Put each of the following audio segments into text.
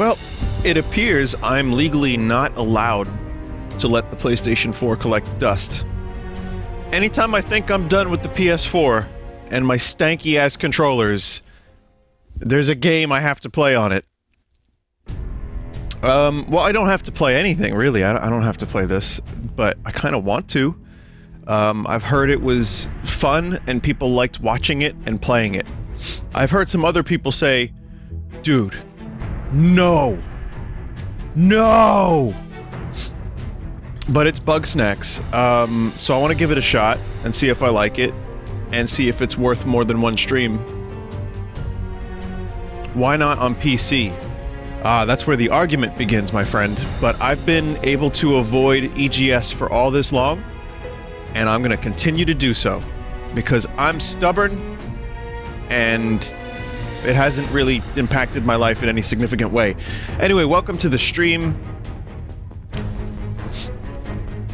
Well, it appears I'm legally not allowed to let the PlayStation 4 collect dust. Anytime I think I'm done with the PS4 and my stanky ass controllers, there's a game I have to play on it. Um, well, I don't have to play anything, really. I don't have to play this, but I kind of want to. Um, I've heard it was fun and people liked watching it and playing it. I've heard some other people say, dude, no. No! But it's Bugsnax, um, so I want to give it a shot and see if I like it, and see if it's worth more than one stream. Why not on PC? Ah, that's where the argument begins, my friend. But I've been able to avoid EGS for all this long, and I'm gonna continue to do so. Because I'm stubborn, and it hasn't really impacted my life in any significant way. Anyway, welcome to the stream.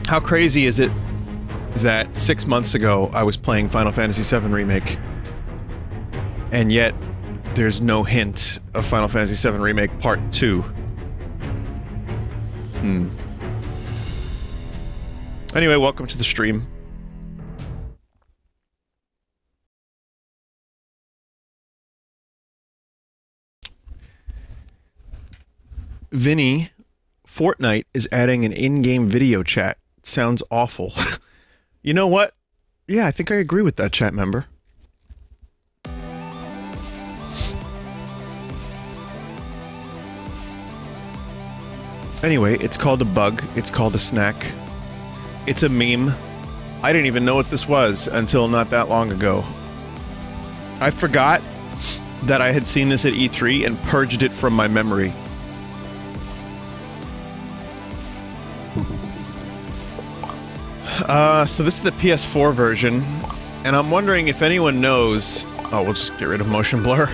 How crazy is it that six months ago I was playing Final Fantasy VII Remake, and yet there's no hint of Final Fantasy VII Remake Part 2. Hmm. Anyway, welcome to the stream. Vinny, Fortnite is adding an in-game video chat. Sounds awful. you know what? Yeah, I think I agree with that chat member. Anyway, it's called a bug. It's called a snack. It's a meme. I didn't even know what this was until not that long ago. I forgot that I had seen this at E3 and purged it from my memory. Uh, so this is the PS4 version, and I'm wondering if anyone knows... Oh, we'll just get rid of motion blur.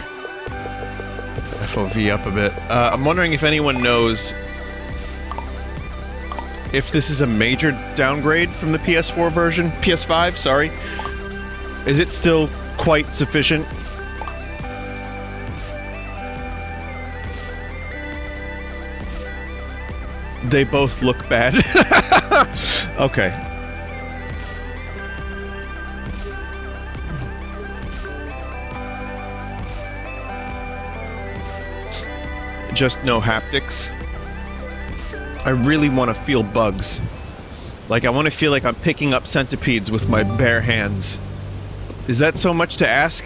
FOV up a bit. Uh, I'm wondering if anyone knows if this is a major downgrade from the PS4 version? PS5, sorry. Is it still quite sufficient? They both look bad. okay. Just no haptics. I really want to feel bugs. Like, I want to feel like I'm picking up centipedes with my bare hands. Is that so much to ask?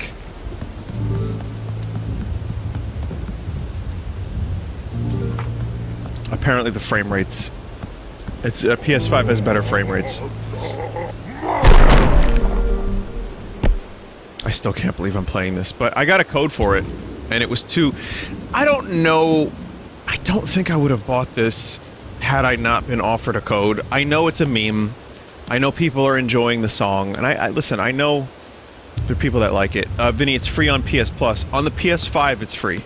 Apparently the frame rates. It's uh, PS5 has better frame rates. I still can't believe I'm playing this, but I got a code for it, and it was two. I don't know. I don't think I would have bought this had I not been offered a code. I know it's a meme. I know people are enjoying the song, and I, I listen. I know there are people that like it. Uh, Vinny, it's free on PS Plus. On the PS5, it's free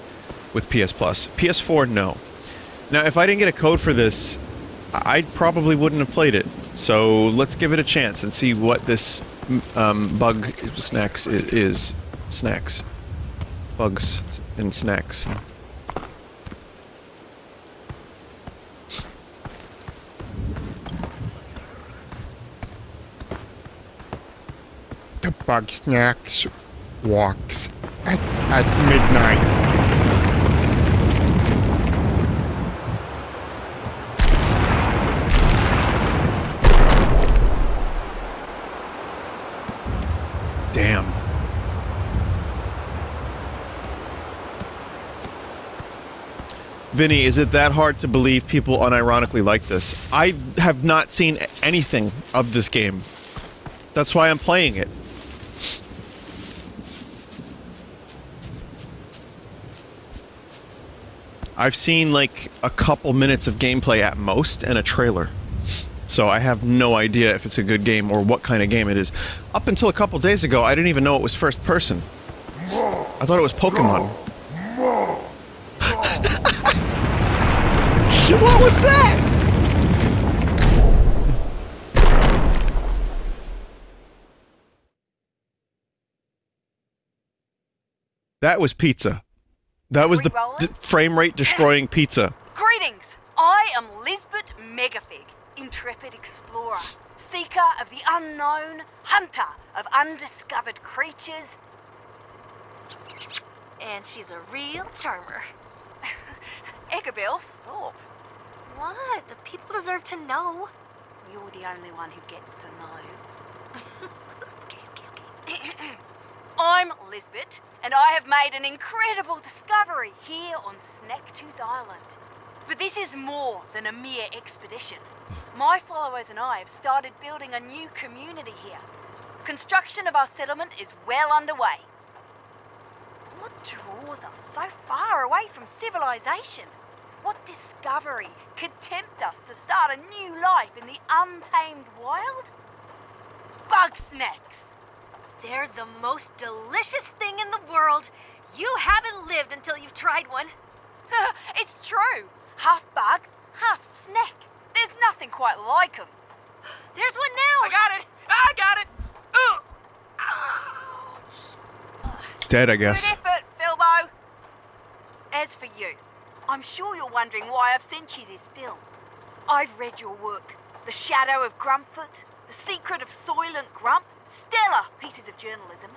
with PS Plus. PS4, no. Now, if I didn't get a code for this, I probably wouldn't have played it. So let's give it a chance and see what this um, bug snacks is. Snacks. Bugs and snacks. The bug snacks walks at, at midnight. Damn. Vinny, is it that hard to believe people unironically like this? I have not seen anything of this game. That's why I'm playing it. I've seen like a couple minutes of gameplay at most and a trailer. So I have no idea if it's a good game or what kind of game it is. Up until a couple days ago, I didn't even know it was first person. I thought it was Pokemon. What was that? That was pizza. That was the d- frame rate destroying pizza. Greetings! I am Lizbert Megafig, intrepid explorer, seeker of the unknown, hunter of undiscovered creatures. And she's a real charmer. Eggabell, stop. What? The people deserve to know. You're the only one who gets to know. Okay, okay, okay. I'm Lizbert, and I have made an incredible discovery here on Snacktooth Island. But this is more than a mere expedition. My followers and I have started building a new community here. Construction of our settlement is well underway. What draws us so far away from civilization? What discovery could tempt us to start a new life in the untamed wild? Bug snacks! They're the most delicious thing in the world. You haven't lived until you've tried one. it's true. Half bug, half snack. There's nothing quite like 'em. There's one now. I got it. I got it. Ugh. It's dead, I guess. Good guess. effort, Filbo. As for you, I'm sure you're wondering why I've sent you this film. I've read your work. The Shadow of Grumpfoot, The Secret of Soylent Grump, stellar pieces of journalism.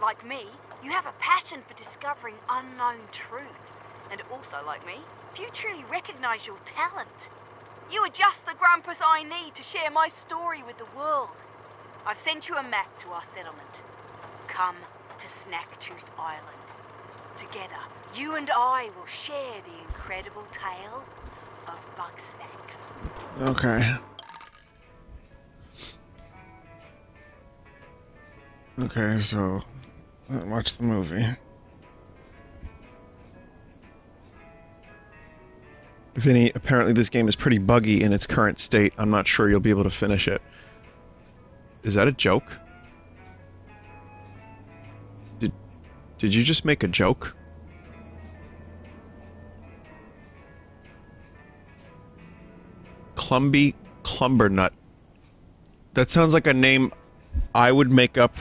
Like me, you have a passion for discovering unknown truths. And also, like me, few truly recognize your talent. You are just the Grumpus I need to share my story with the world. I've sent you a map to our settlement. Come to Snacktooth Island. Together, you and I will share the incredible tale of bug snacks. Okay. Okay, so watch the movie. Vinny, apparently this game is pretty buggy in its current state. I'm not sure you'll be able to finish it. Is that a joke? Did you just make a joke? Clumby Clumbernut. That sounds like a name I would make up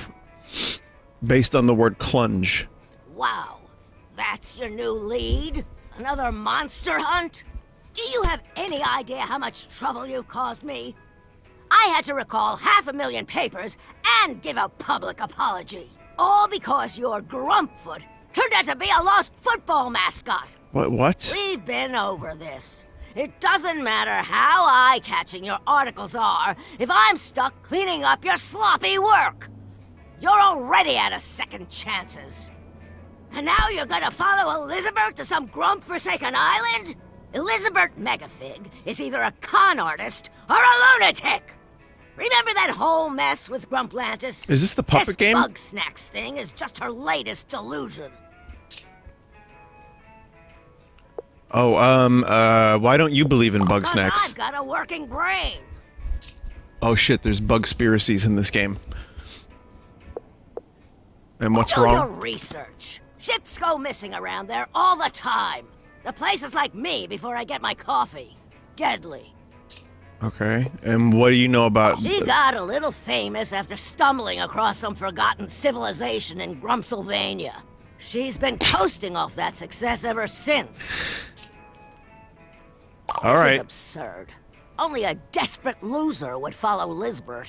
based on the word clunge. Wow, that's your new lead? Another monster hunt? Do you have any idea how much trouble you've caused me? I had to recall half a million papers and give a public apology. All because your Grumpfoot turned out to be a lost football mascot. What? What? We've been over this. It doesn't matter how eye-catching your articles are if I'm stuck cleaning up your sloppy work. You're already out of second chances. And now you're gonna follow Elizabert to some grump-forsaken island? Elizabert Megafig is either a con artist or a lunatic. Remember that whole mess with Grumplantis? Is this the puppet this game? Bugsnax thing is just her latest delusion. Oh, um, uh, why don't you believe in Bugsnax? I've got a working brain. Oh shit, there's bug spiracies in this game. And what's Do your wrong? research. Ships go missing around there all the time. The place is like me before I get my coffee. Deadly. Okay, and what do you know about... She got a little famous after stumbling across some forgotten civilization in Grumpsylvania. She's been coasting off that success ever since. All this is absurd. Only a desperate loser would follow Lizbert.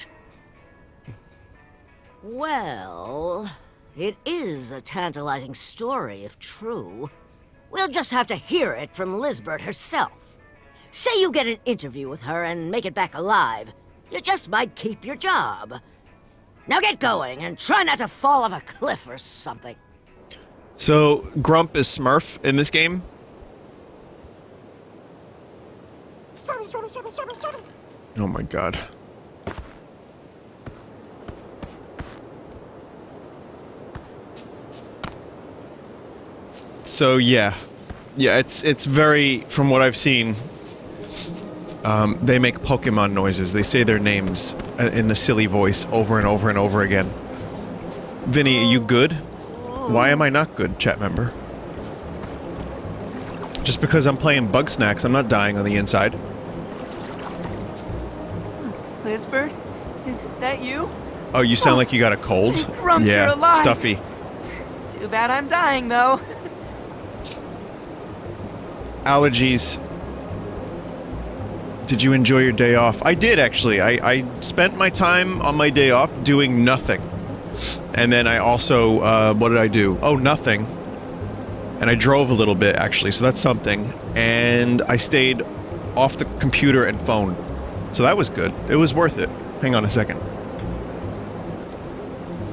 Well, it is a tantalizing story if true. We'll just have to hear it from Lizbert herself. Say you get an interview with her and make it back alive. You just might keep your job. Now get going and try not to fall off a cliff or something. So, Grump is Smurf in this game? Oh my god. So yeah, yeah, it's it's very from what I've seen. Um, they make Pokemon noises. They say their names uh, in a silly voice over and over and over again. Vinny, are you good? Why am I not good, chat member? Just because I'm playing Bugsnax, I'm not dying on the inside. Lizbert, is that you? Oh, you sound like you got a cold? Grump, yeah, stuffy. Too bad I'm dying, though. allergies. Did you enjoy your day off? I did actually. I, I spent my time on my day off doing nothing. And then I also, uh, what did I do? Oh, nothing. And I drove a little bit actually, so that's something. And I stayed off the computer and phone. So that was good. It was worth it. Hang on a second.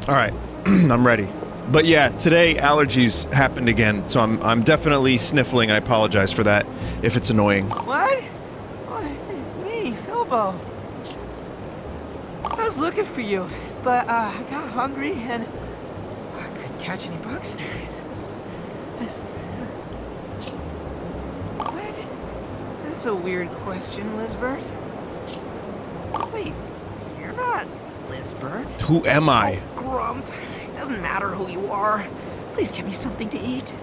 Alright, I'm ready. But yeah, today allergies happened again, so I'm I'm definitely sniffling. I apologize for that if it's annoying. What? It's me, I was looking for you, but uh, I got hungry and I couldn't catch any Bugsnax. That's... What? That's a weird question, Lizbert. Wait, you're not Lizbert. Who am I? Grump. It doesn't matter who you are. Please give me something to eat.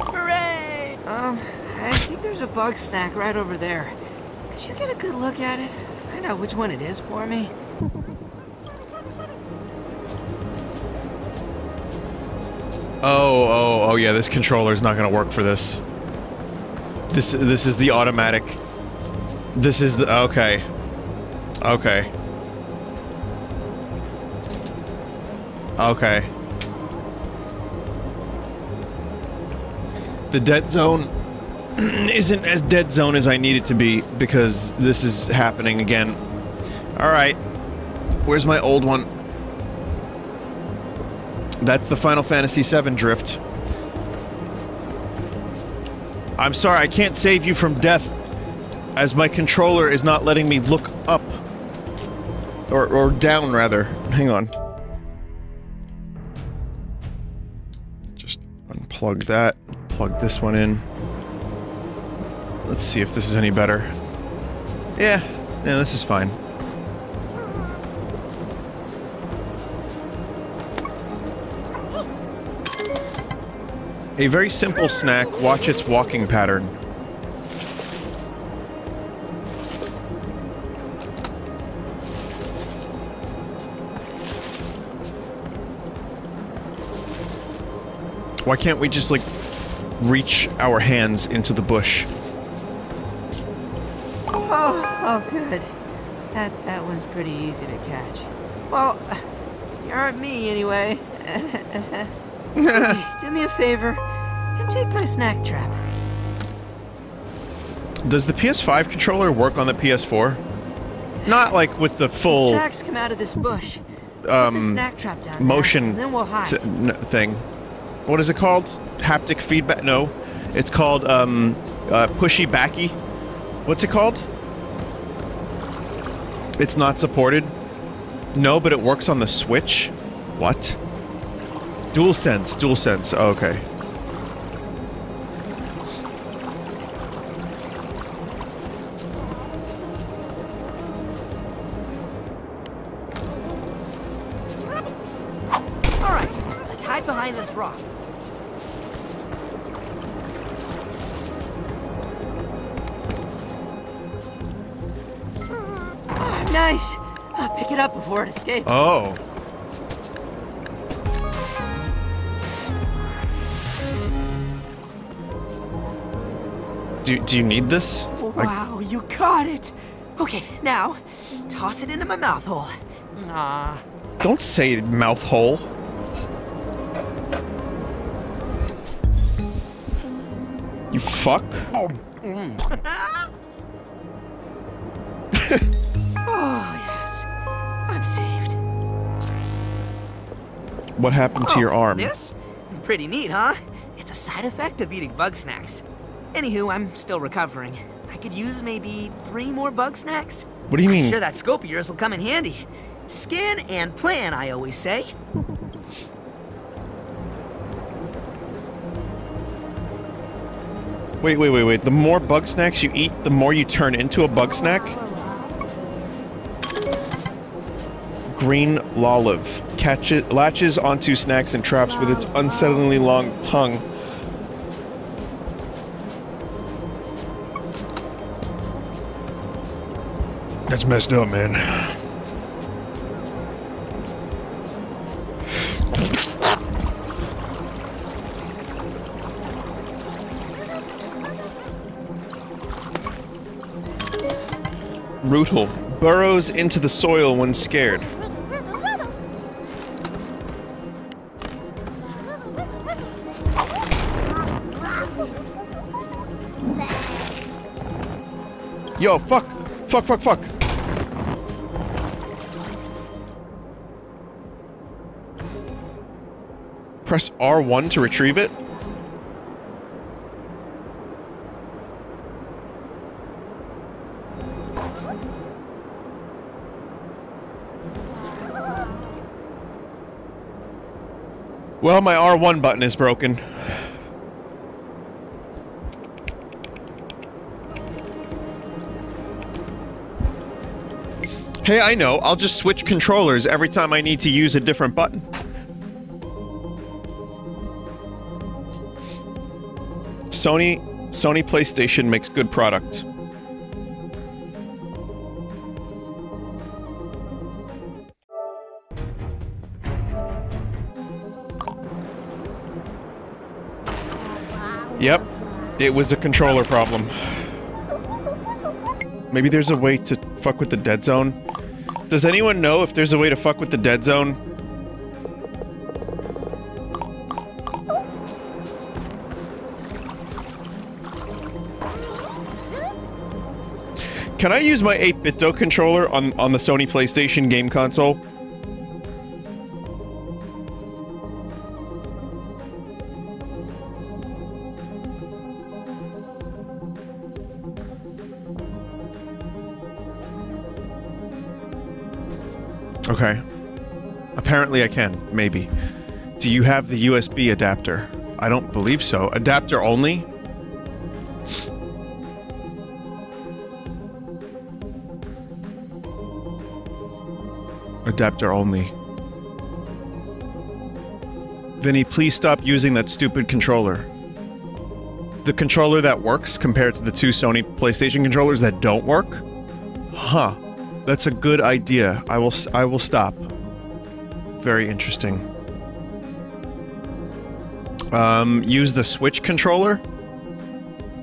Hooray! Um, I think there's a Bugsnak right over there. Could you get a good look at it? Find out which one it is for me. Oh, oh, oh yeah, this controller is not going to work for this. This this is the automatic. This is the okay. Okay. Okay. The dead zone isn't as dead zone as I need it to be because this is happening again. Alright. Where's my old one? That's the Final Fantasy VII drift. I'm sorry, I can't save you from death as my controller is not letting me look up. Or, or down, rather. Hang on. Just unplug that, plug this one in. Let's see if this is any better. Yeah, yeah, this is fine. A very simple snack, watch its walking pattern. Why can't we just, like, reach our hands into the bush? Oh, good. That that one's pretty easy to catch. Well, you aren't me anyway. Hey, do me a favor and take my snack trap. Does the PS5 controller work on the PS4? Not like with the full Tracks come out of this bush. The um, snack trap down there, motion then we'll hide. t- n- thing. What is it called? Haptic feedback? No, it's called um, uh, pushy backy. What's it called? It's not supported. No, but it works on the Switch. What? DualSense. Dual sense. Oh, okay. Oh. Do, do you need this? Wow, you caught it. Okay, now toss it into my mouth hole. Ah, Don't say mouth hole. You fuck. oh What happened to oh, your Oh, arm? This? Pretty neat, huh? It's a side effect of eating Bugsnax. Anywho, I'm still recovering. I could use maybe three more bug snacks. What do you I'm mean? sure that scope of yours will come in handy. Skin and plan, I always say. Wait, wait, wait, wait. The more Bugsnax you eat, the more you turn into a Bugsnak? green lolive, catches, latches onto snacks and traps with its unsettlingly long tongue. That's messed up, man. Rootle burrows into the soil when scared. Yo, fuck! Fuck, fuck, fuck! Press R1 to retrieve it? Well, my R1 button is broken. Hey, I know. I'll just switch controllers every time I need to use a different button. Sony Sony PlayStation makes good product. Yep. It was a controller problem. Maybe there's a way to fuck with the dead zone? Does anyone know if there's a way to fuck with the dead zone? Can I use my 8-bit controller on, on the Sony PlayStation game console? I can, maybe. Do you have the USB adapter? I don't believe so. Adapter only? Adapter only. Vinny, please stop using that stupid controller. The controller that works compared to the two Sony PlayStation controllers that don't work? Huh. That's a good idea. I will I will stop. Very interesting. Um, use the Switch controller?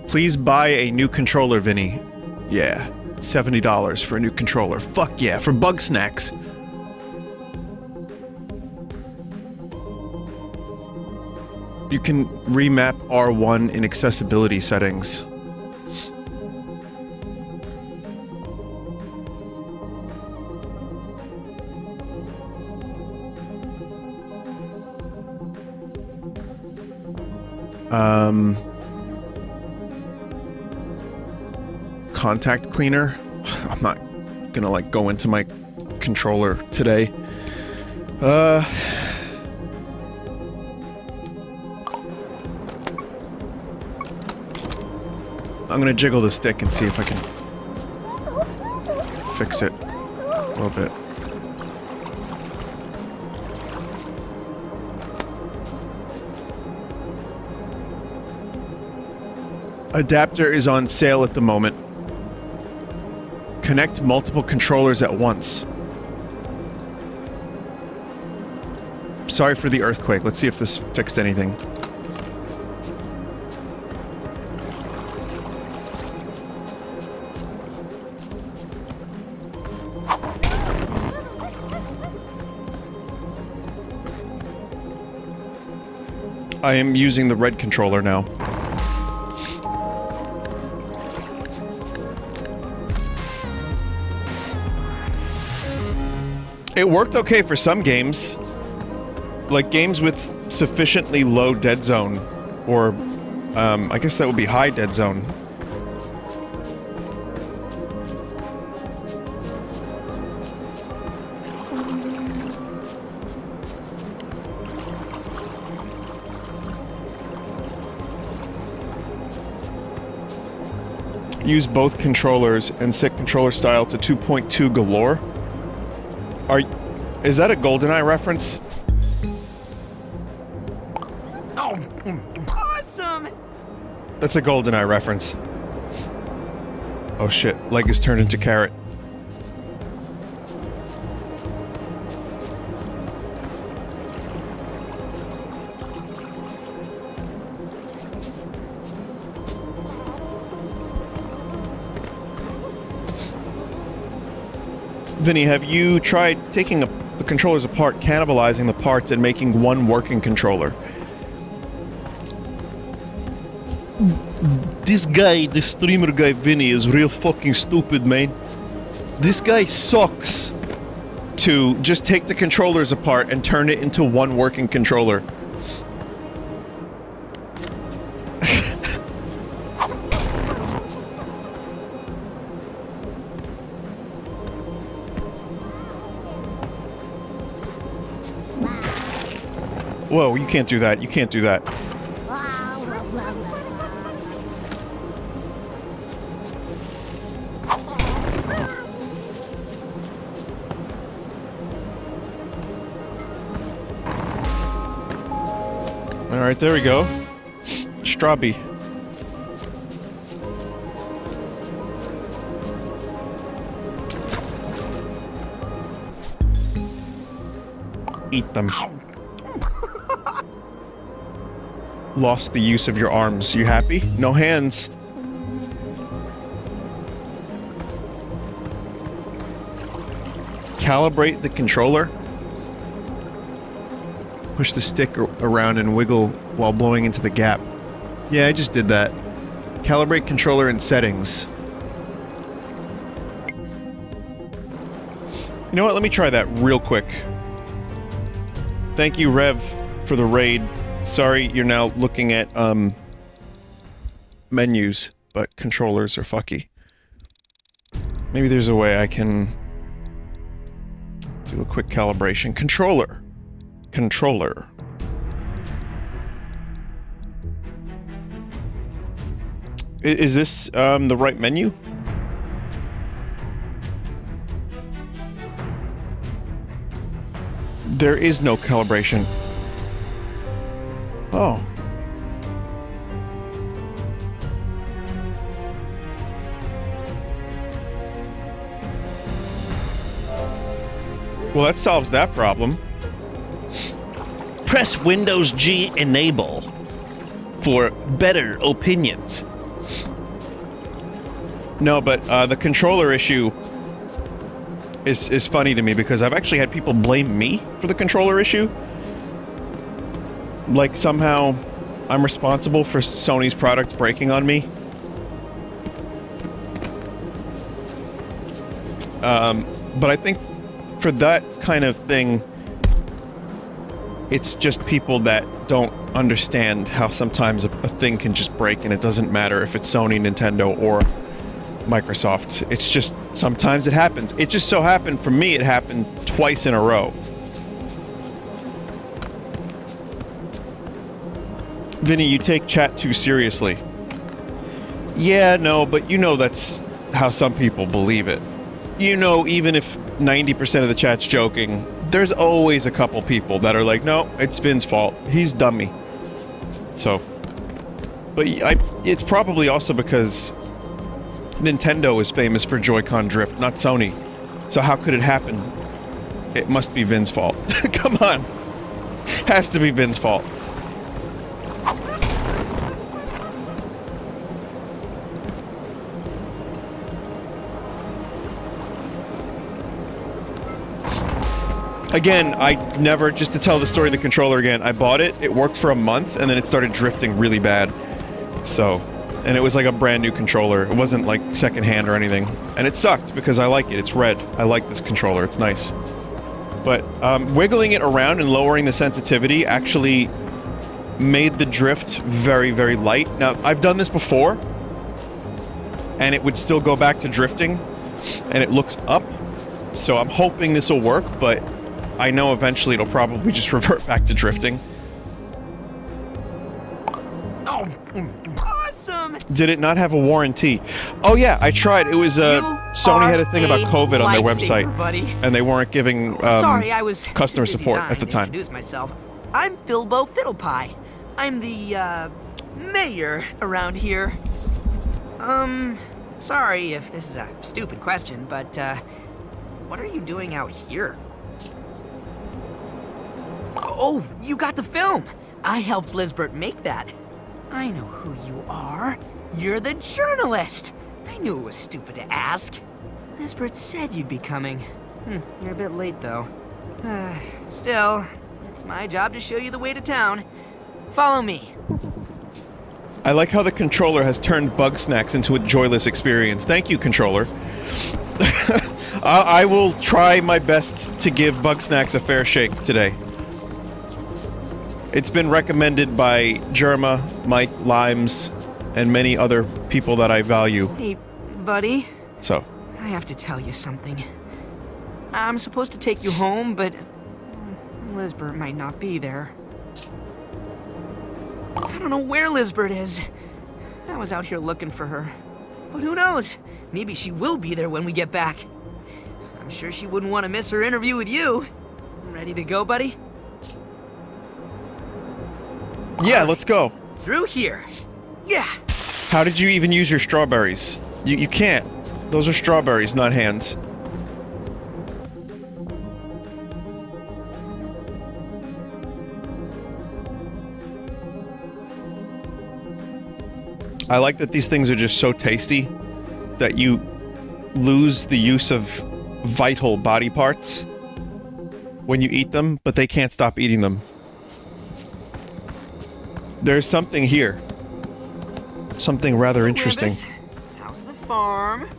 Please buy a new controller, Vinny. Yeah. $70 for a new controller. Fuck yeah, for Bugsnax. You can remap R1 in accessibility settings. Um, contact cleaner. I'm not gonna like go into my controller today. Uh. I'm gonna jiggle the stick and see if I can fix it a little bit. Adapter is on sale at the moment. Connect multiple controllers at once. Sorry for the earthquake. Let's see if this fixed anything. I am using the red controller now. Worked okay for some games. Like games with sufficiently low dead zone. Or, um, I guess that would be high dead zone. Use both controllers and set controller style to 2.2 galore. Are is that a GoldenEye reference? Oh, awesome! That's a GoldenEye reference. Oh shit, leg is turned into carrot. Vinny, have you tried taking a, controllers apart, cannibalizing the parts, and making one working controller? This guy, the streamer guy Vinny, is real fucking stupid, man. This guy sucks to just take the controllers apart and turn it into one working controller. Whoa, you can't do that. You can't do that. All right, there we go. Strawby. Eat them. Lost the use of your arms. You happy? No hands. Calibrate the controller. Push the stick around and wiggle while blowing into the gap. Yeah, I just did that. Calibrate controller in settings. You know what? Let me try that real quick. Thank you, Rev, for the raid. Sorry, you're now looking at, um, menus, but controllers are fucky. Maybe there's a way I can do a quick calibration. Controller. Controller. Is this, um, the right menu? There is no calibration. Oh. Well, that solves that problem. Press Windows G Enable for better opinions. No, but uh, the controller issue is is funny to me because I've actually had people blame me for the controller issue. Like somehow I'm responsible for Sony's products breaking on me. Um, but I think for that kind of thing, it's just people that don't understand how sometimes a, a thing can just break and it doesn't matter if it's Sony, Nintendo, or Microsoft. It's just sometimes it happens. It just so happened for me, it happened twice in a row. Vinny, you take chat too seriously. Yeah, no, but you know that's how some people believe it. You know, even if 90% of the chat's joking, there's always a couple people that are like, no, it's Vin's fault. He's dummy. So, but I, it's probably also because Nintendo is famous for Joy-Con drift, not Sony. So how could it happen? It must be Vin's fault. Come on. Has to be Vin's fault. Again, I never, just to tell the story of the controller again, I bought it, it worked for a month, and then it started drifting really bad. So, and it was like a brand new controller. It wasn't like secondhand or anything. And it sucked because I like it. It's red. I like this controller. It's nice. But um, wiggling it around and lowering the sensitivity actually made the drift very, very light. Now, I've done this before, and it would still go back to drifting, and it looks up. So I'm hoping this will work, but I know eventually it'll probably just revert back to drifting. Oh, awesome! Did it not have a warranty? Oh yeah, I tried. It was uh, Sony had a thing about COVID on their website, buddy. and they weren't giving um, Sorry, I was customer support at the time. Introduce myself. I'm Filbo Fiddlepie. I'm the uh, mayor around here. Um, sorry if this is a stupid question, but uh, what are you doing out here? Oh, you got the film. I helped Lizbert make that. I know who you are. You're the journalist. I knew it was stupid to ask. Lizbert said you'd be coming. Hmm, you're a bit late, though. Uh, still, it's my job to show you the way to town. Follow me. I like how the controller has turned Bugsnax into a joyless experience. Thank you, controller. I, I will try my best to give Bugsnax a fair shake today. It's been recommended by Jerma, Mike Limes, and many other people that I value. Hey, buddy, So, I have to tell you something. I'm supposed to take you home, but Lizbert might not be there. I don't know where Lizbert is. I was out here looking for her. But who knows? Maybe she will be there when we get back. I'm sure she wouldn't want to miss her interview with you. Ready to go, buddy? Yeah, let's go. Through here. Yeah. How did you even use your strawberries? You, you can't. Those are strawberries, not hands. I like that these things are just so tasty that you lose the use of vital body parts when you eat them, but they can't stop eating them. There's something here. Something rather interesting. Wambus, How's the farm?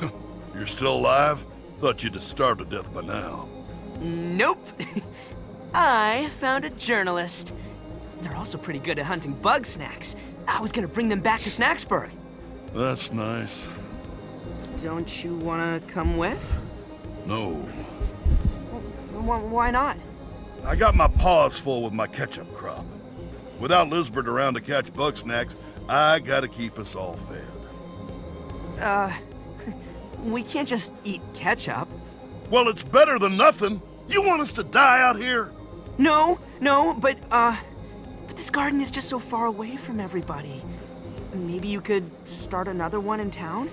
You're still alive? Thought you'd have starved to death by now. Nope. I found a journalist. They're also pretty good at hunting Bugsnax. I was gonna bring them back to Snaxburg. That's nice. Don't you wanna come with? No. Wh- why not? I got my paws full with my ketchup crop. Without Lizbert around to catch Bugsnax, I gotta keep us all fed. Uh, we can't just eat ketchup. Well, it's better than nothing. You want us to die out here? No, no, but, uh, but this garden is just so far away from everybody. Maybe you could start another one in town?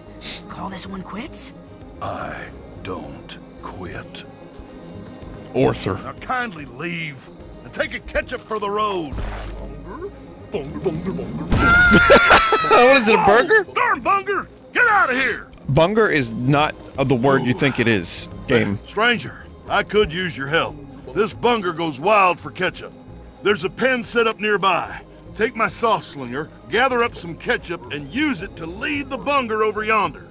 Call this one quits? I don't quit. Arthur. Now kindly leave and take a ketchup for the road. What is it, a burger? Darn bunger! Get out of here! Bunger is not uh, the word you think it is, game. Stranger, I could use your help. This bunger goes wild for ketchup. There's a pen set up nearby. Take my sauce slinger, gather up some ketchup, and use it to lead the bunger over yonder.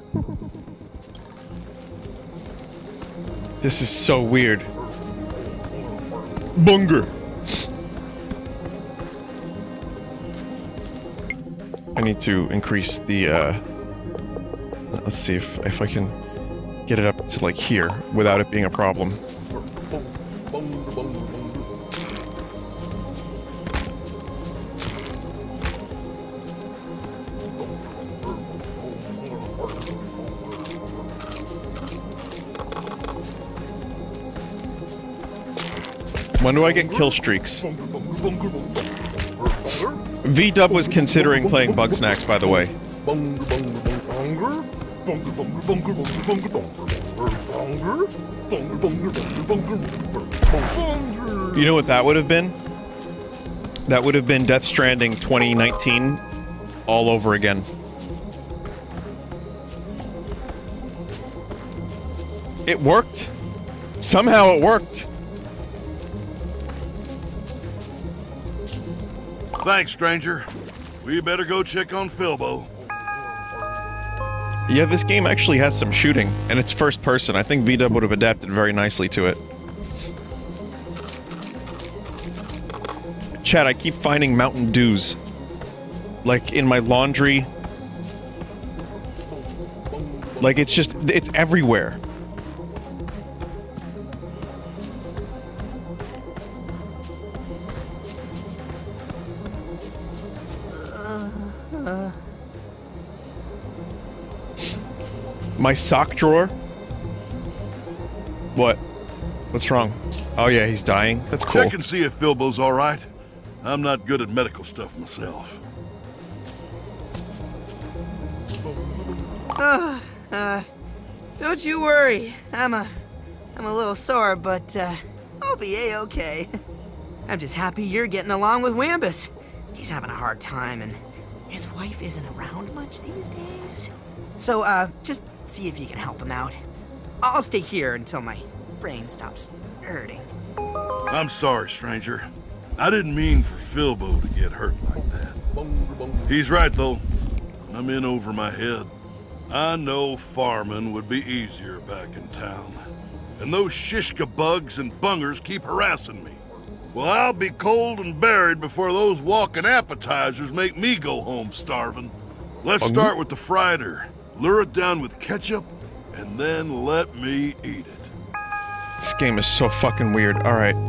This is so weird. Bunger. I need to increase the, uh... Let's see if, if I can get it up to, like, here without it being a problem. When do I get kill streaks? V-Dub was considering playing Bugsnax, by the way. You know what that would have been? That would have been Death Stranding 2019 all over again. It worked. Somehow it worked. Thanks, stranger. We better go check on Filbo. Yeah, this game actually has some shooting, and it's first person. I think VW would have adapted very nicely to it. Chad, I keep finding Mountain Dews. Like, in my laundry. Like, it's just, it's everywhere. My sock drawer? What? What's wrong? Oh yeah, he's dying. That's cool. Check and see if Filbo's all right. I'm not good at medical stuff myself. Don't you worry. I'm a, I'm a little sore, but uh, I'll be a-okay. I'm just happy you're getting along with Wambus. He's having a hard time, and his wife isn't around much these days. So, uh, just see if you can help him out. I'll stay here until my brain stops hurting. I'm sorry, stranger. I didn't mean for Filbo to get hurt like that. He's right, though. I'm in over my head. I know farming would be easier back in town. And those Shishkabugs and bungers keep harassing me. Well, I'll be cold and buried before those walking appetizers make me go home starving. Let's start with the Fryder. Lure it down with ketchup, and then let me eat it. This game is so fucking weird. Alright.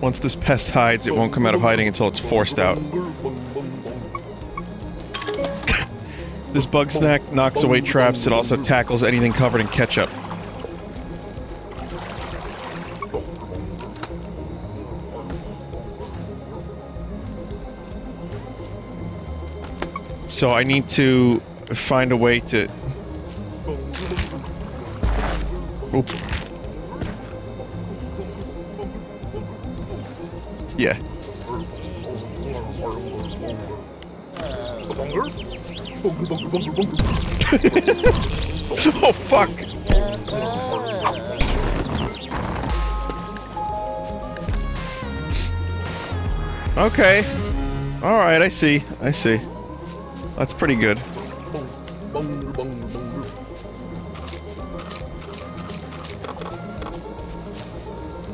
Once this pest hides, it won't come out of hiding until it's forced out. this bug snack knocks away traps. It also tackles anything covered in ketchup. So I need to find a way to... Oop. Yeah. oh fuck! Okay. Alright, I see. I see. That's pretty good.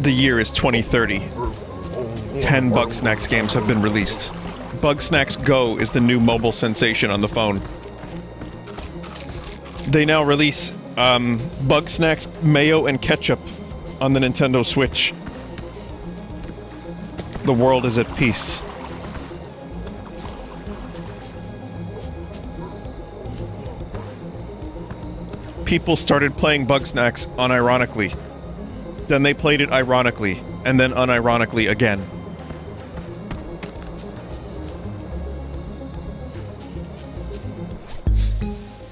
The year is 2030. 10 Bugsnax games have been released. Bugsnax Go is the new mobile sensation on the phone. They now release um, Bugsnax Mayo and Ketchup on the Nintendo Switch. The world is at peace. People started playing Bugsnax unironically. Then they played it ironically, and then unironically again.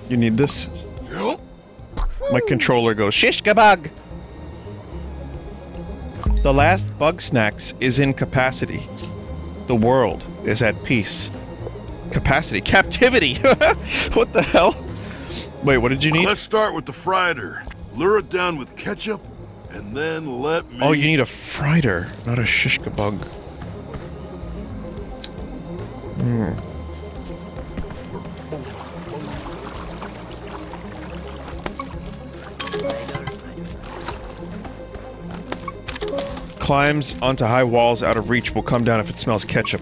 You need this? My controller goes, shish kebab! The last Bugsnax is in capacity. The world is at peace. Capacity. Captivity! what the hell? Wait, what did you need? Let's start with the Fryder. Lure it down with ketchup, and then let me... Oh, you need a Fryder, not a shish kebab. Hmm. Climbs onto high walls out of reach will come down if it smells ketchup.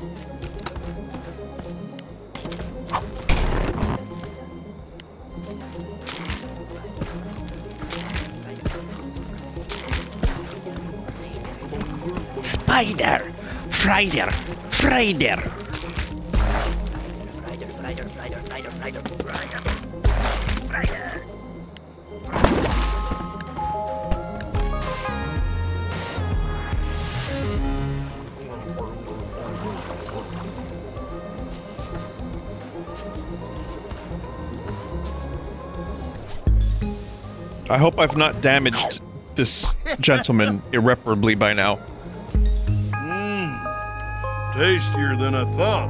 Hope I've not damaged this gentleman irreparably by now. Mmm. Tastier than I thought.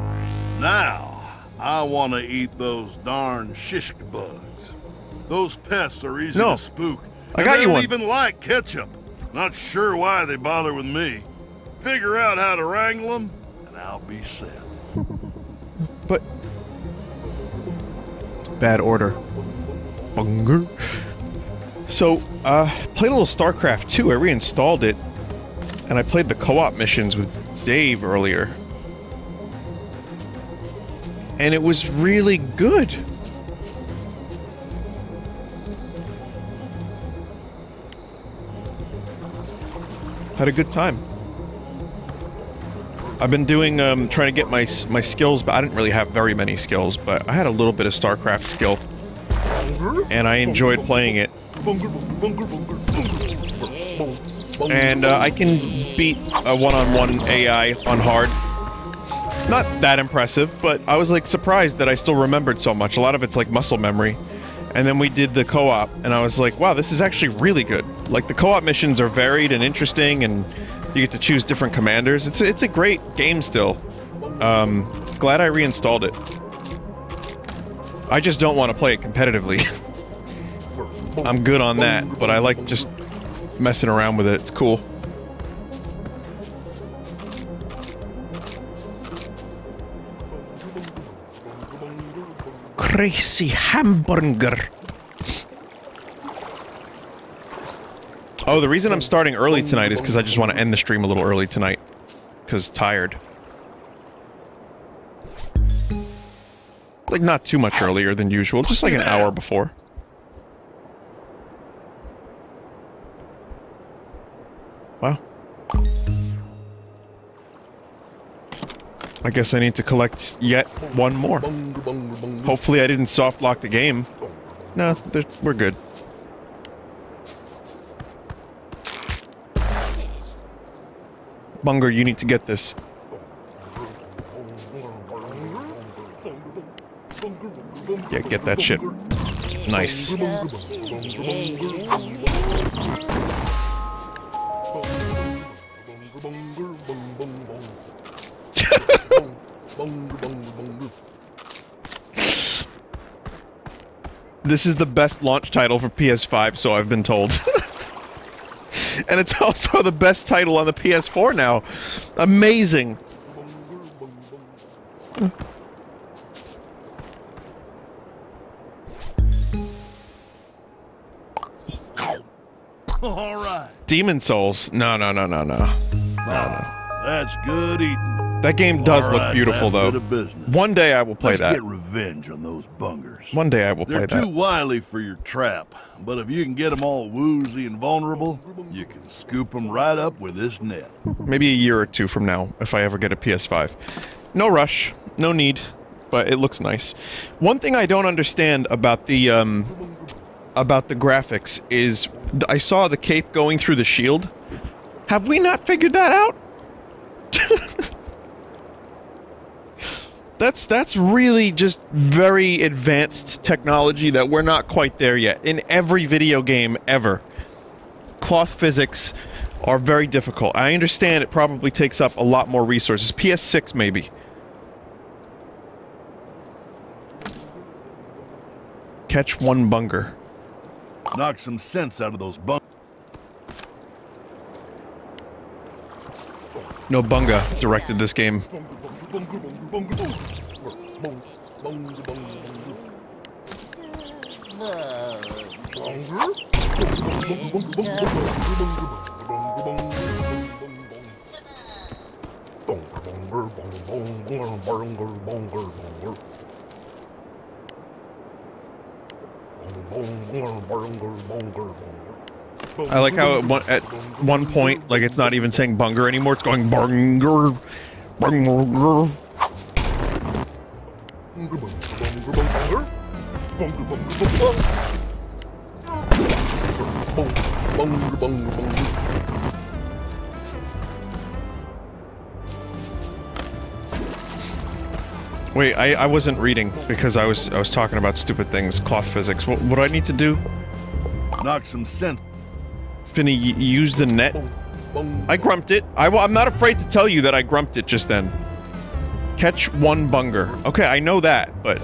Now, I want to eat those darn shishk bugs. Those pests are easy No. to spook. I got they you don't one. even like ketchup. Not sure why they bother with me. Figure out how to wrangle them, and I'll be set. But... Bad order. Bunger. So, uh, played a little StarCraft 2. I reinstalled it. And I played the co-op missions with Dave earlier. And it was really good. Had a good time. I've been doing, um, trying to get my my skills, but I didn't really have very many skills, but I had a little bit of StarCraft skill. And I enjoyed playing it. And uh, I can beat a one-on-one AI on hard. Not that impressive, but I was like surprised that I still remembered so much. A lot of it's like muscle memory. And then we did the co-op, and I was like, wow, this is actually really good. Like, the co-op missions are varied and interesting, and You get to choose different commanders. It's it's a great game still. Um, glad I reinstalled it. I just don't want to play it competitively. I'm good on that, but I like just messing around with it. It's cool. Crazy hamburger. Oh, the reason I'm starting early tonight is because I just want to end the stream a little early tonight. Because tired. Like, not too much earlier than usual, just like an hour before. Wow. I guess I need to collect yet one more. Hopefully I didn't soft lock the game. No, we're good. Bunger, you need to get this. Yeah, get that shit. Nice. This is the best launch title for PS5, so I've been told. and it's also the best title on the PS4 now. Amazing. All right. Demon Souls. No, no, no, no, no. That's good eating. That game does All look right, beautiful, though. bit of business. One day I will play Let's that. get revenge on those bungers. One day I will play that. They're too wily for your trap, but if you can get them all woozy and vulnerable, you can scoop them right up with this net. Maybe a year or two from now, if I ever get a PS5. No rush, no need, but it looks nice. One thing I don't understand about the um, about the graphics is I saw the cape going through the shield. Have we not figured that out? That's that's really just very advanced technology that we're not quite there yet in every video game ever. Cloth physics are very difficult. I understand it probably takes up a lot more resources. PS6 maybe. Catch one bunger. Knock some sense out of those bungers. No Bunga directed this game. I like how at one, at one point, like it's not even saying bunger anymore. It's going bunger, bunger. Wait, I, I wasn't reading because I was I was talking about stupid things, cloth physics. What what do I need to do? Knock some sense. Finny, y- use the net. I grumped it. I, am not afraid to tell you that I grumped it just then. Catch one bunger. Okay, I know that, but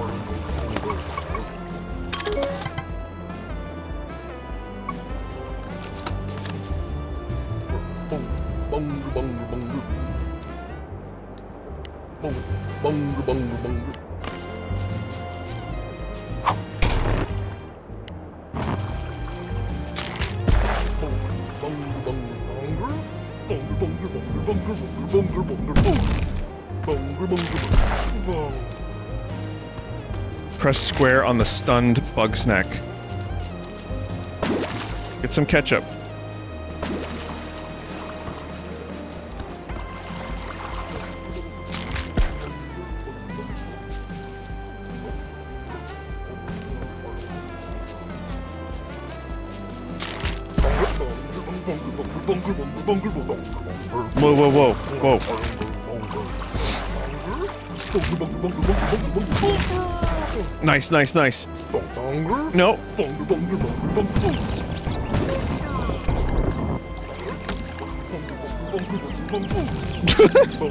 square on the stunned bug snack. Get some ketchup. Nice, nice, nice. No.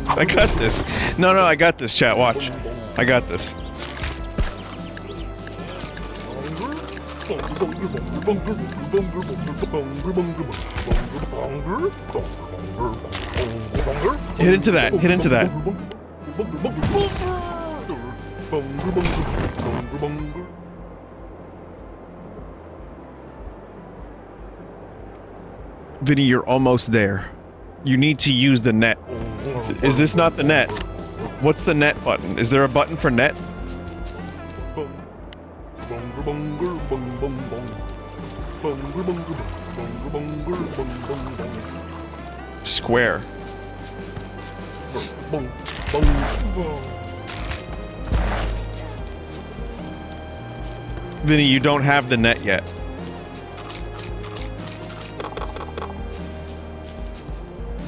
I got this. No, no, I got this, chat. Watch. I got this. Hit into that. Hit into that. Vinny, you're almost there. You need to use the net. Is this not the net? What's the net button? Is there a button for net? Square. Vinny, you don't have the net yet.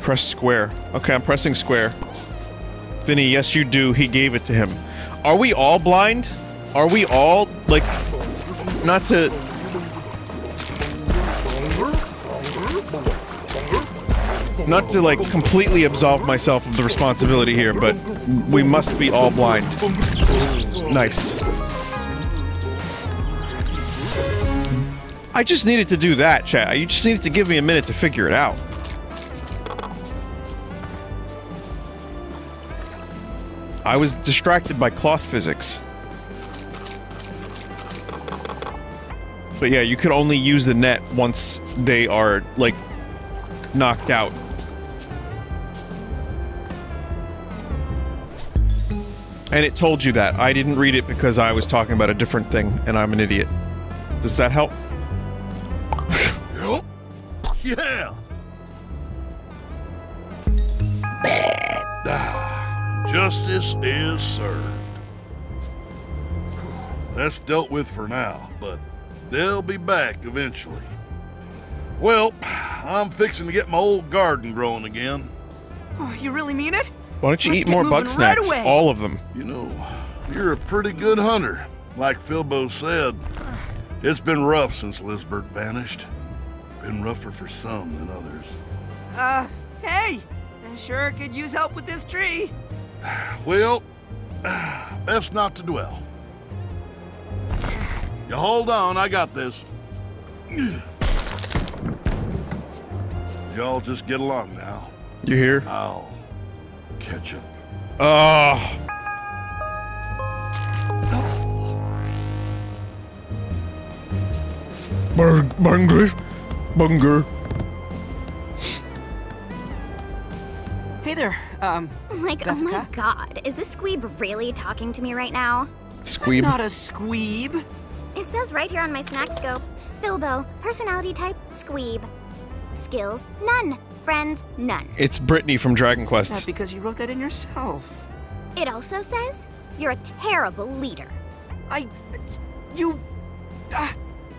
Press square. Okay, I'm pressing square. Vinny, yes you do. He gave it to him. Are we all blind? Are we all, like, not to... Not to, like, completely absolve myself of the responsibility here, but we must be all blind. Nice. I just needed to do that, chat. You just needed to give me a minute to figure it out. I was distracted by cloth physics. But yeah, you could only use the net once they are, like, knocked out. And it told you that. I didn't read it because I was talking about a different thing, and I'm an idiot. Does that help? Justice is served. That's dealt with for now, but they'll be back eventually. Well, I'm fixing to get my old garden growing again. Oh, you really mean it? Why don't you Let's eat more bug snacks? away. All of them. You know, you're a pretty good hunter. Like Filbo said, it's been rough since Lizbert vanished. Been rougher for some than others. Uh, hey! I sure could use help with this tree. Well, best not to dwell. You hold on, I got this. Y'all just get along now. You hear? I'll catch up. Oh. Bung- Bunger. Bunger. Hey there, um, Like, oh my god, is this squeeb really talking to me right now? Squeeb. not a squeeb. It says right here on my snack scope Filbo, personality type, squeeb. Skills, none. Friends, none. It's Brittany from Dragon That Quest. because you wrote that in yourself. It also says you're a terrible leader. I, you, ah,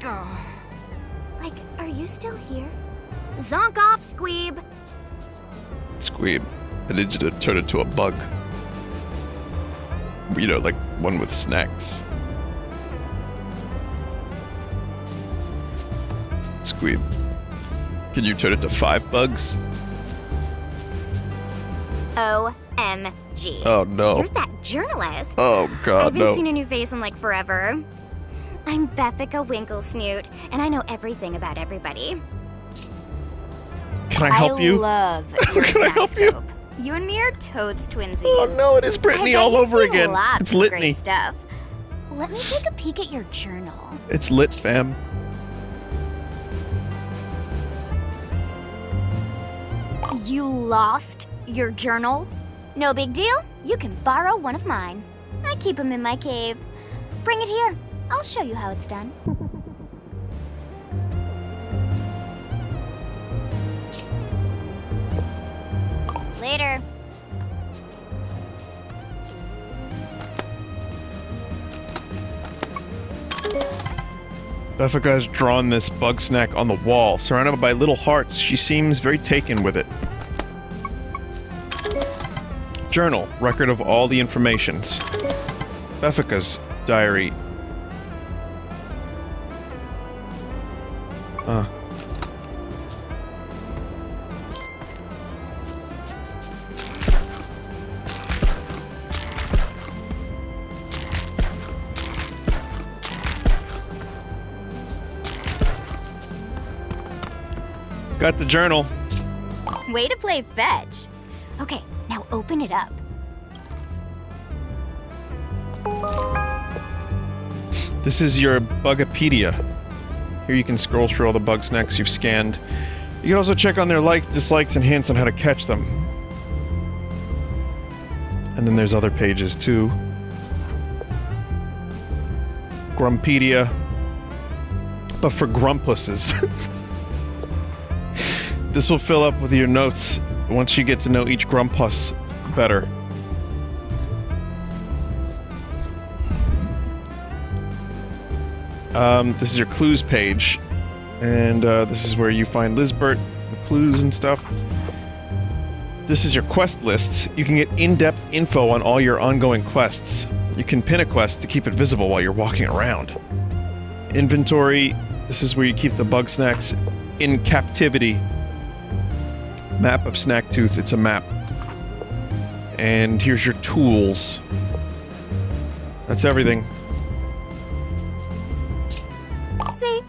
ah. Like, are you still here? Zonk off, squeeb! Squeeb. I need you to turn into a bug. You know, like one with snacks. Squeeb. Can you turn it to five bugs? OMG. Oh no. You're that journalist. Oh god, I haven't no. seen a new face in like forever. I'm Beffica Winklesnoot, and I know everything about everybody. Can I help you? I love your Can I help you? You and me are toads twinsies. Oh no, it is Brittany all over again. It's Litany. Stuff. Let me take a peek at your journal. It's lit, fam. You lost your journal? No big deal. You can borrow one of mine. I keep them in my cave. Bring it here. I'll show you how it's done. Later. Beffica has drawn this bug snack on the wall. Surrounded by little hearts, she seems very taken with it. Journal, record of all the informations. Beffica's diary. Journal. Way to play fetch. Okay, now open it up. This is your Bugopedia. Here you can scroll through all the bug snacks you've scanned. You can also check on their likes, dislikes, and hints on how to catch them. And then there's other pages too. Grumpedia. But for grumpuses. this will fill up with your notes once you get to know each grumpus better. Um, this is your clues page, and uh, this is where you find Lizbert, clues and stuff. This is your quest list. You can get in-depth info on all your ongoing quests. You can pin a quest to keep it visible while you're walking around. Inventory. This is where you keep the bug snacks in captivity. Map of Snacktooth. It's a map. And here's your tools. That's everything. See?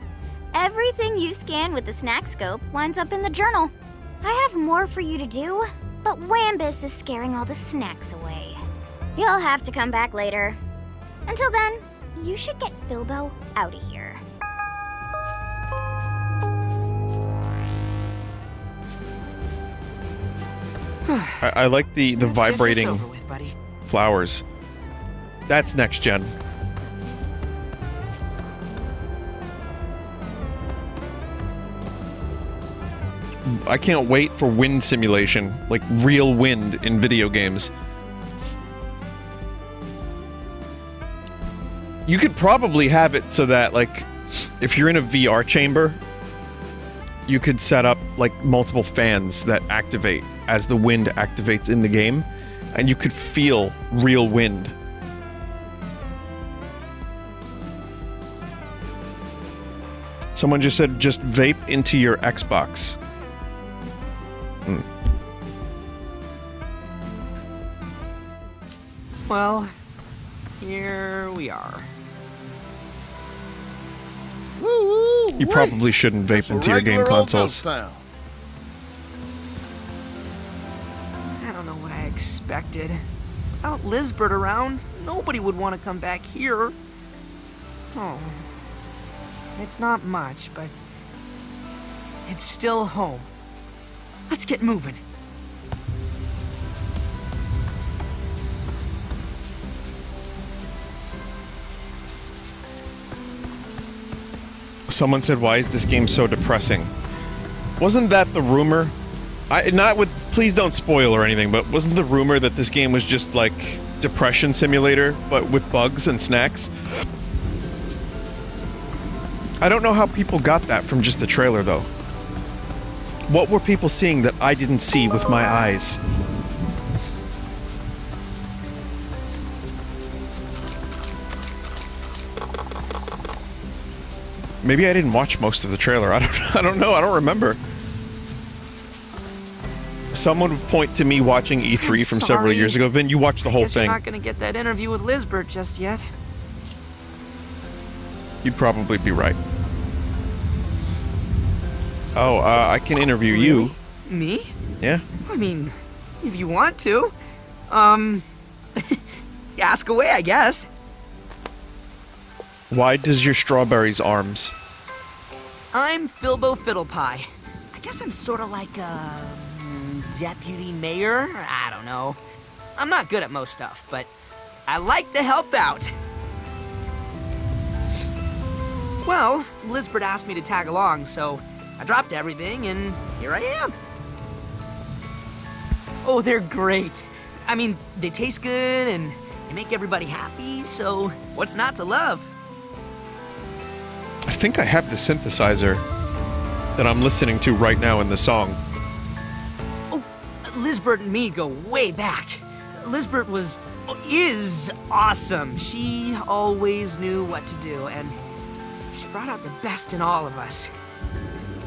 Everything you scan with the snack scope winds up in the journal. I have more for you to do, but Wambus is scaring all the snacks away. You'll have to come back later. Until then, you should get Filbo out of here. I, I like the, the Let's vibrating with, flowers. That's next gen. I can't wait for wind simulation, like real wind in video games. You could probably have it so that, like, if you're in a VR chamber, you could set up, like, multiple fans that activate as the wind activates in the game, and you could feel real wind. Someone just said, just vape into your Xbox. Hmm. Well, here we are. You probably shouldn't vape into your game consoles. I expected. Without Lizbert around, nobody would want to come back here. Oh. It's not much, but it's still home. Let's get moving. Someone said, "Why is this game so depressing?" Wasn't that the rumor? I not with. Please don't spoil or anything, but wasn't the rumor that this game was just like depression simulator, but with bugs and snacks? I don't know how people got that from just the trailer, though. What were people seeing that I didn't see with my eyes? Maybe I didn't watch most of the trailer. I don't. I don't know. I don't remember. Someone would point to me watching E3 I'm from several years ago. Vin, you watched the whole Guess you're not gonna get that interview with Lizbert just yet. You'd probably be right. Oh, uh, I can interview you. Me? Yeah. I mean, if you want to. Um, ask away, I guess. Why does your strawberries arms? I'm Filbo Fiddlepie. I guess I'm sort of like a mm, deputy mayor. I don't know. I'm not good at most stuff, but I like to help out. Well, Lizbert asked me to tag along, so I dropped everything and here I am. Oh, they're great. I mean, they taste good and they make everybody happy, so what's not to love? I think I have the synthesizer that I'm listening to right now in the song. Lizbert and me go way back. Lizbert was, is awesome. She always knew what to do, and she brought out the best in all of us.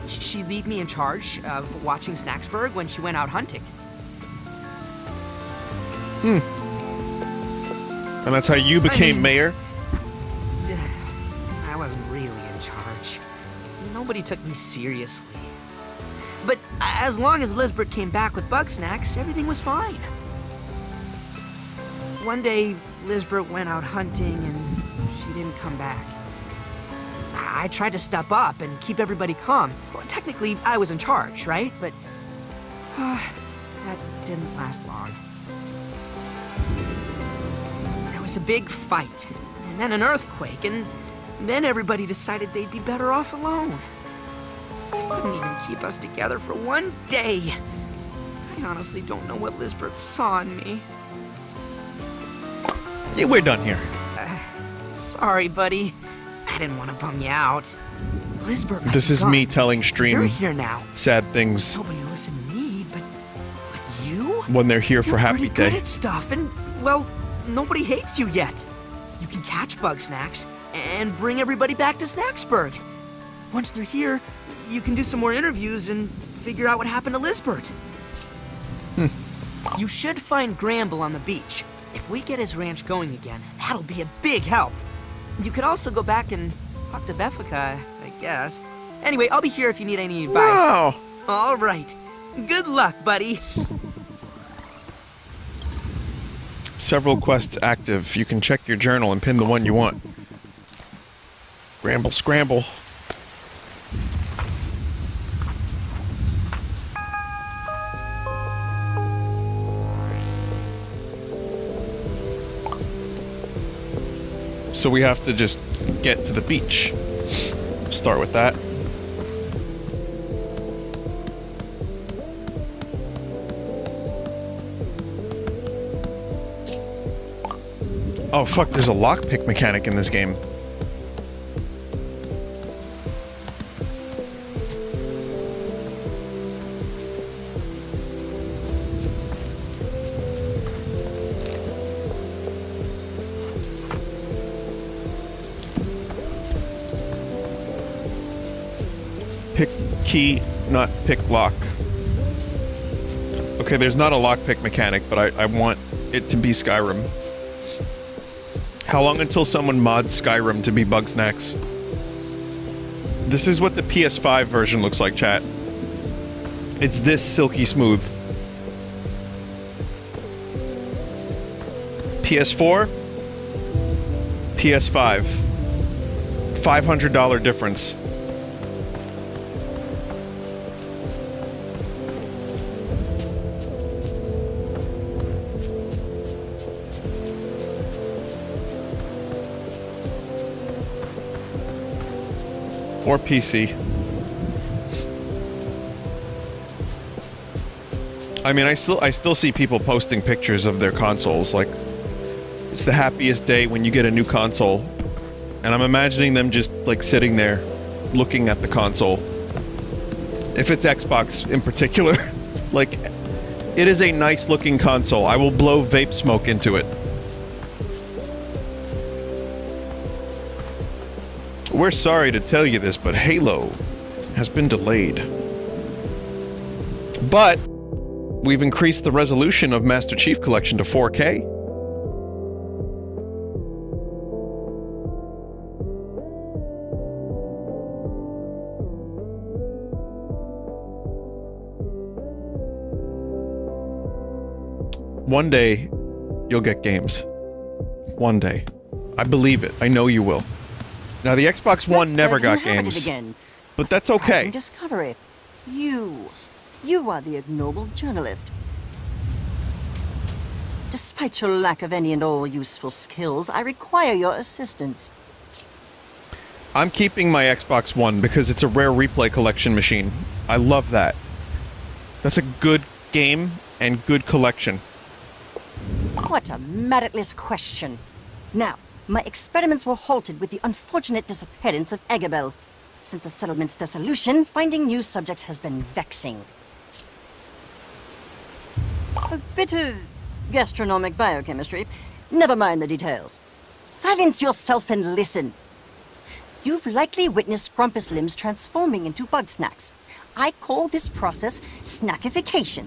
She'd leave me in charge of watching Snaxburg when she went out hunting. Hmm. And that's how you became mean- mayor? I wasn't really in charge. Nobody took me seriously. But as long as Lizbert came back with bug snacks, everything was fine. One day, Lizbert went out hunting and she didn't come back. I tried to step up and keep everybody calm. Well, technically, I was in charge, right? But uh, that didn't last long. There was a big fight, and then an earthquake, and then everybody decided they'd be better off alone. Couldn't even keep us together for one day. I honestly don't know what Lizbert saw in me. Yeah, we're done here. Uh, sorry, buddy. I didn't want to bum you out. Lizbert, This is me telling Stream You're here now. sad things Nobody will listen to me, but but you? when they're here for You're Happy pretty good Day. at stuff, and well, nobody hates you yet. You can catch bug snacks and bring everybody back to Snaxburg. Once they're here, you can do some more interviews and figure out what happened to Lizbert. Hmm. You should find Gramble on the beach. If we get his ranch going again, that'll be a big help. You could also go back and talk to Beffica, I guess. Anyway, I'll be here if you need any advice. Wow. All right. Good luck, buddy. Several quests active. You can check your journal and pin the one you want. Ramble scramble. So we have to just get to the beach. Start with that. Oh fuck, there's a lockpick mechanic in this game. Key, not pick lock. Okay, there's not a lockpick mechanic, but I, I want it to be Skyrim. How long until someone mods Skyrim to be Bugsnax? This is what the PS5 version looks like, chat. It's this silky smooth. PS4, PS5. $500 difference. PC. I mean, I still I still see people posting pictures of their consoles. Like, it's the happiest day when you get a new console, and I'm imagining them just like sitting there, looking at the console. If it's Xbox in particular, like, it is a nice looking console. I will blow vape smoke into it. We're sorry to tell you this, but Halo has been delayed. But we've increased the resolution of Master Chief Collection to 4K. One day, you'll get games. One day. I believe it. I know you will. Now, the Xbox One never got games. Again. But that's okay. discovery. You. You are the ignoble journalist. Despite your lack of any and all useful skills, I require your assistance. I'm keeping my Xbox One because it's a rare replay collection machine. I love that. That's a good game and good collection. What a meritless question. Now, my experiments were halted with the unfortunate disappearance of Eggabell. Since the settlement's dissolution, finding new subjects has been vexing. A bit of gastronomic biochemistry. Never mind the details. Silence yourself and listen. You've likely witnessed Grumpus limbs transforming into bug snacks. I call this process snackification.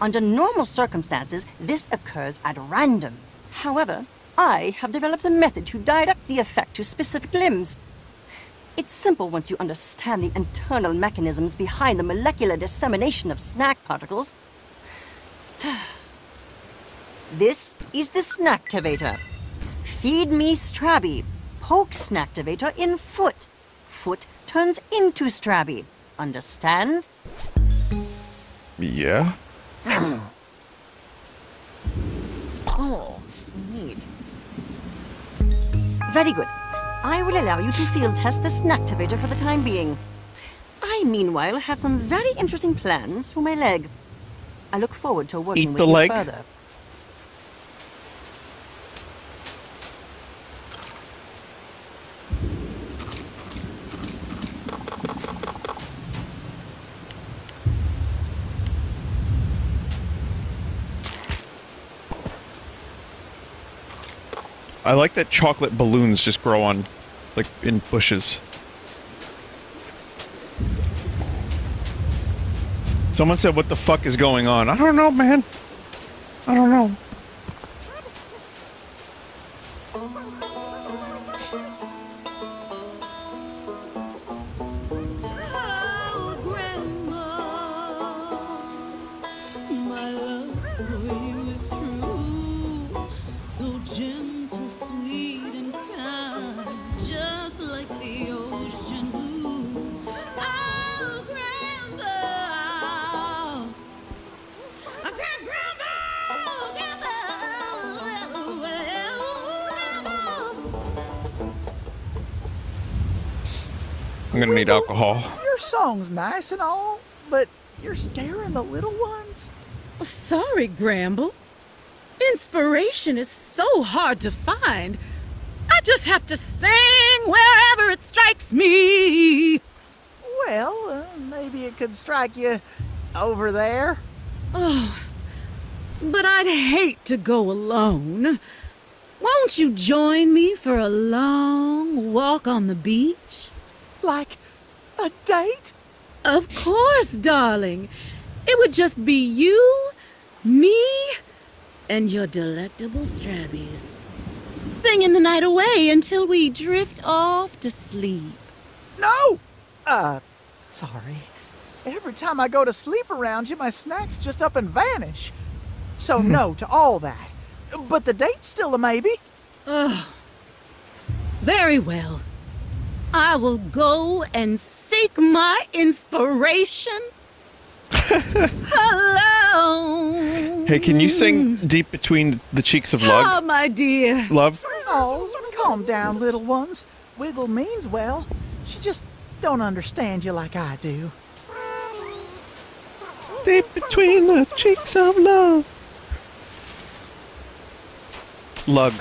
Under normal circumstances, this occurs at random. However, I have developed a method to direct the effect to specific limbs. It's simple once you understand the internal mechanisms behind the molecular dissemination of snack particles. this is the Snacktivator. Feed me Strabby. Poke Snacktivator in foot. Foot turns into Strabby. Understand? Yeah. Oh. Very good. I will allow you to field test the Snacktivator for the time being. I, meanwhile, have some very interesting plans for my leg. I look forward to working Eat with the you leg? further. I like that chocolate balloons just grow on, like, in bushes. Someone said, what the fuck is going on? I don't know, man. I don't know. Gentle, sweet, and kind, just like the ocean blue. Oh, Grandpa! I said, Grandpa! I'm gonna need alcohol. Your song's nice and all, but you're scaring the little ones. Sorry, Gramble. Inspiration is so hard to find. I just have to sing wherever it strikes me. Well, uh, maybe it could strike you over there. Oh, but I'd hate to go alone. Won't you join me for a long walk on the beach? Like a date? Of course, darling. It would just be you, me, and your delectable Strabbies. Singing the night away until we drift off to sleep. No! Uh, sorry. Every time I go to sleep around you, my snacks just up and vanish. So no to all that. But the date's still a maybe. Oh, very well. I will go and seek my inspiration. Hello. Hey, can you sing Deep Between the Cheeks of Love? Oh, my dear. Love? Oh, calm down, little ones. Wiggle means well. She just don't understand you like I do. Deep between the cheeks of love. Lug.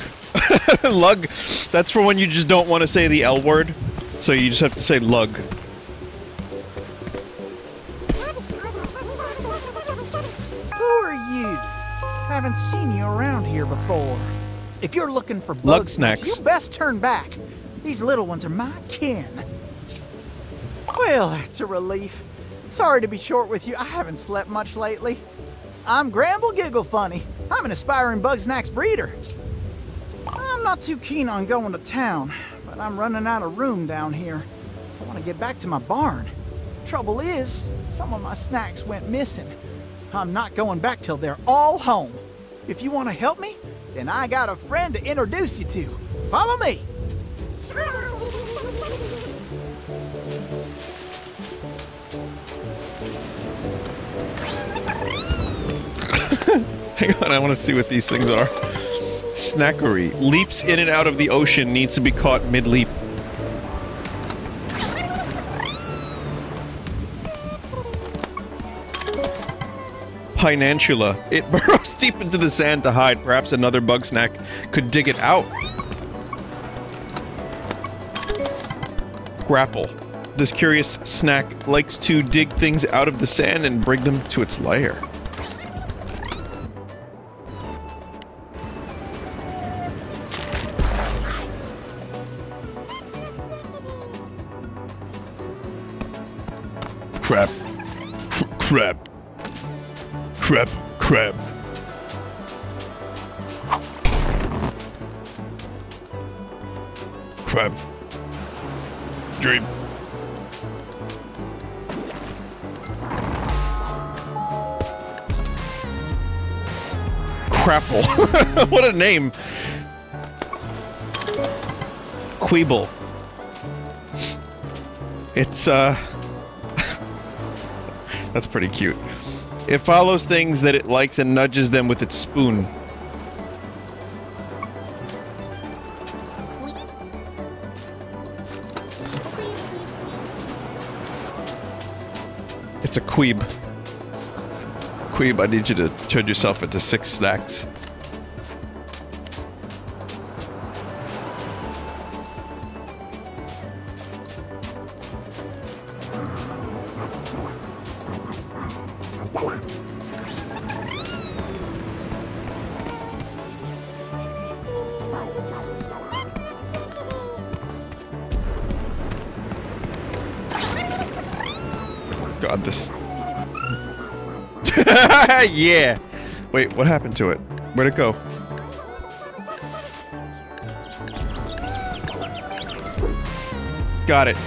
lug. That's for when you just don't want to say the L word. So you just have to say lug. I haven't seen you around here before. If you're looking for bug snacks, snacks. you best turn back. These little ones are my kin. Well, that's a relief. Sorry to be short with you. I haven't slept much lately. I'm Gramble Gigglefunny. I'm an aspiring bug snacks breeder. I'm not too keen on going to town, but I'm running out of room down here. I want to get back to my barn. Trouble is, some of my snacks went missing. I'm not going back till they're all home. If you want to help me, then I got a friend to introduce you to. Follow me. Hang on, I want to see what these things are. Snackery. Leaps in and out of the ocean, needs to be caught mid-leap. Pinantula. It burrows deep into the sand to hide. Perhaps another bug snack could dig it out. Grapple. This curious snack likes to dig things out of the sand and bring them to its lair. Crap. Crap. Crap. Crap. Crap. Dream. Crapple. what a name. Queeble. It's, uh... That's pretty cute. It follows things that it likes and nudges them with its spoon. It's a queeb. Queeb, I need you to turn yourself into six snacks. yeah! Wait, what happened to it? Where'd it go? Got it.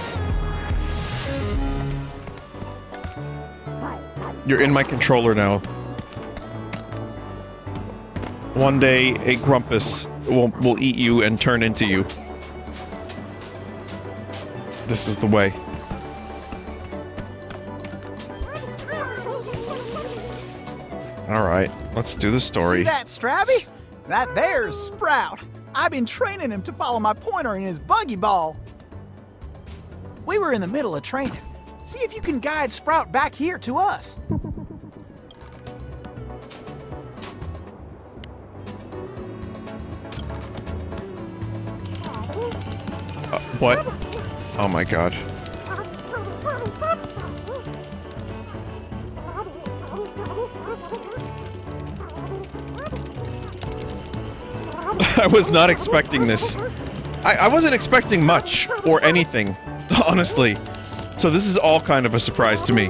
You're in my controller now. One day, a Grumpus will, will eat you and turn into you. This is the way. Let's do the story. See that, Strabby? That there's Sprout. I've been training him to follow my pointer in his buggy ball. We were in the middle of training. See if you can guide Sprout back here to us. Uh, what? Oh my god. I was not expecting this. I, I wasn't expecting much, or anything, honestly. So this is all kind of a surprise to me.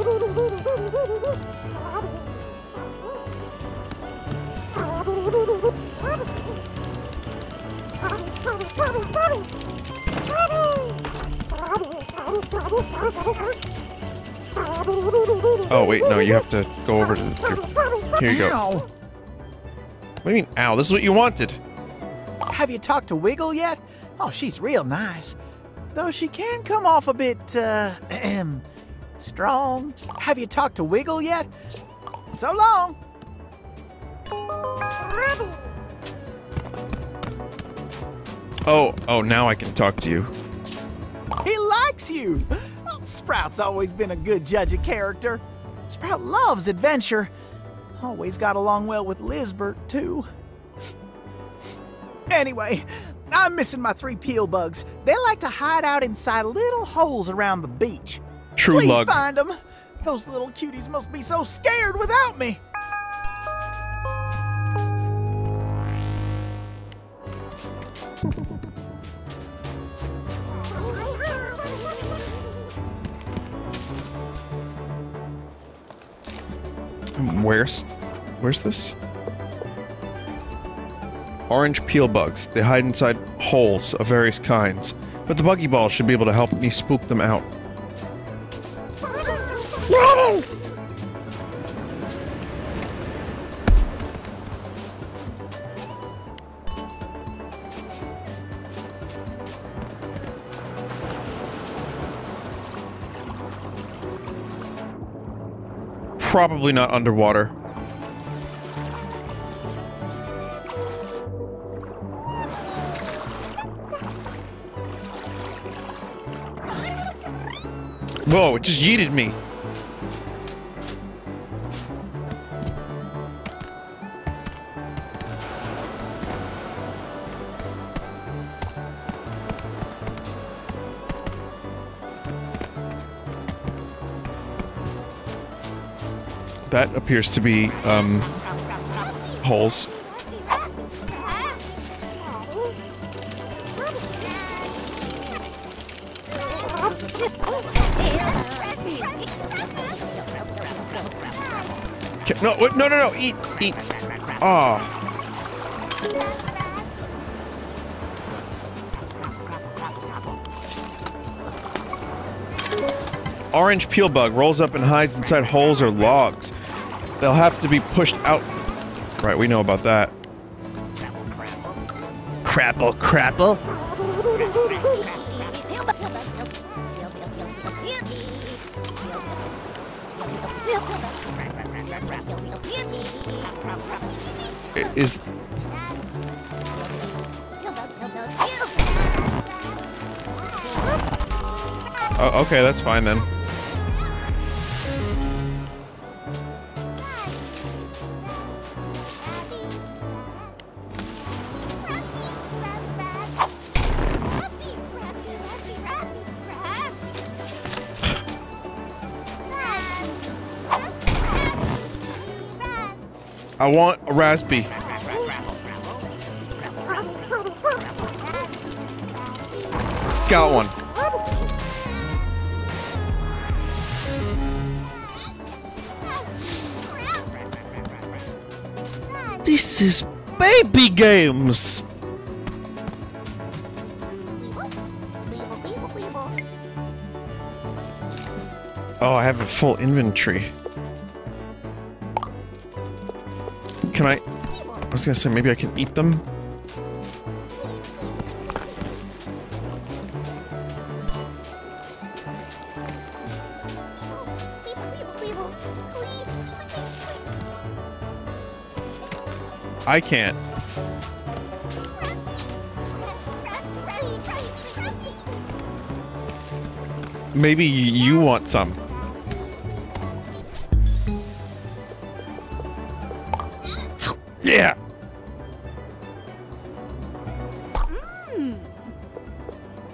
Oh wait, no, you have to go over to... Your, here you go. Ow. What do you mean, ow? This is what you wanted. Have you talked to Wiggle yet? Oh, she's real nice. Though she can come off a bit, uh, ahem, strong. Have you talked to Wiggle yet? So long. Oh, oh, now I can talk to you. He likes you. Oh, Sprout's always been a good judge of character. Sprout loves adventure. Always got along well with Lizbert, too. Anyway, I'm missing my three peel bugs. They like to hide out inside little holes around the beach. True Please lug. find them. Those little cuties must be so scared without me. Where's... Where's this? Orange peel bugs. They hide inside holes of various kinds. But the buggy ball should be able to help me spook them out. Probably not underwater. Whoa, it just yeeted me. That appears to be, um, holes. No, no, no, no, eat, eat. Ah. orange peel bug rolls up and hides inside holes or logs. They'll have to be pushed out. Right, we know about that. Crapple, crapple. Oh, okay, that's fine then. I want a raspy. Got one. This is baby games. Oh, I have a full inventory. Can I? I was gonna say maybe I can eat them. I can't. Maybe you want some. Yeah. Mm.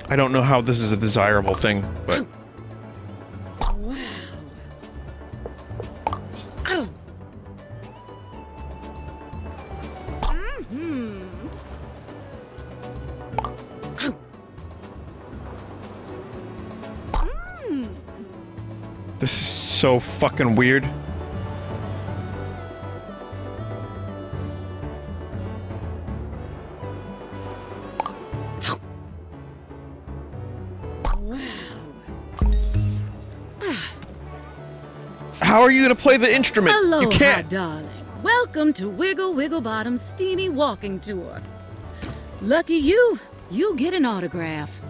I don't know how this is a desirable thing, but fucking weird. How are you gonna play the instrument? Hello, you can't. darling. Welcome to Wiggle Wigglebottom's steamy walking tour. Lucky you, you get an autograph.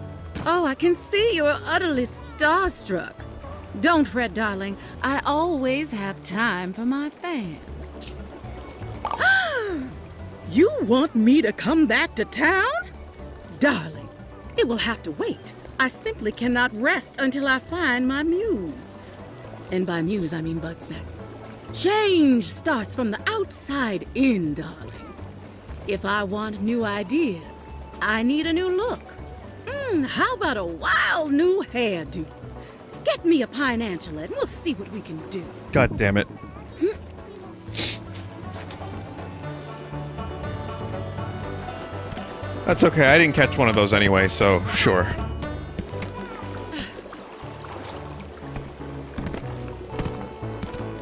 Oh, I can see you're utterly starstruck. Don't fret, darling. I always have time for my fans. you want me to come back to town? Darling, it will have to wait. I simply cannot rest until I find my muse. And by muse, I mean Bugsnax. Change starts from the outside in, darling. If I want new ideas, I need a new look. Mm, how about a wild new hairdo? Me a pine antler and we'll see what we can do. God damn it. That's okay. I didn't catch one of those anyway, so sure.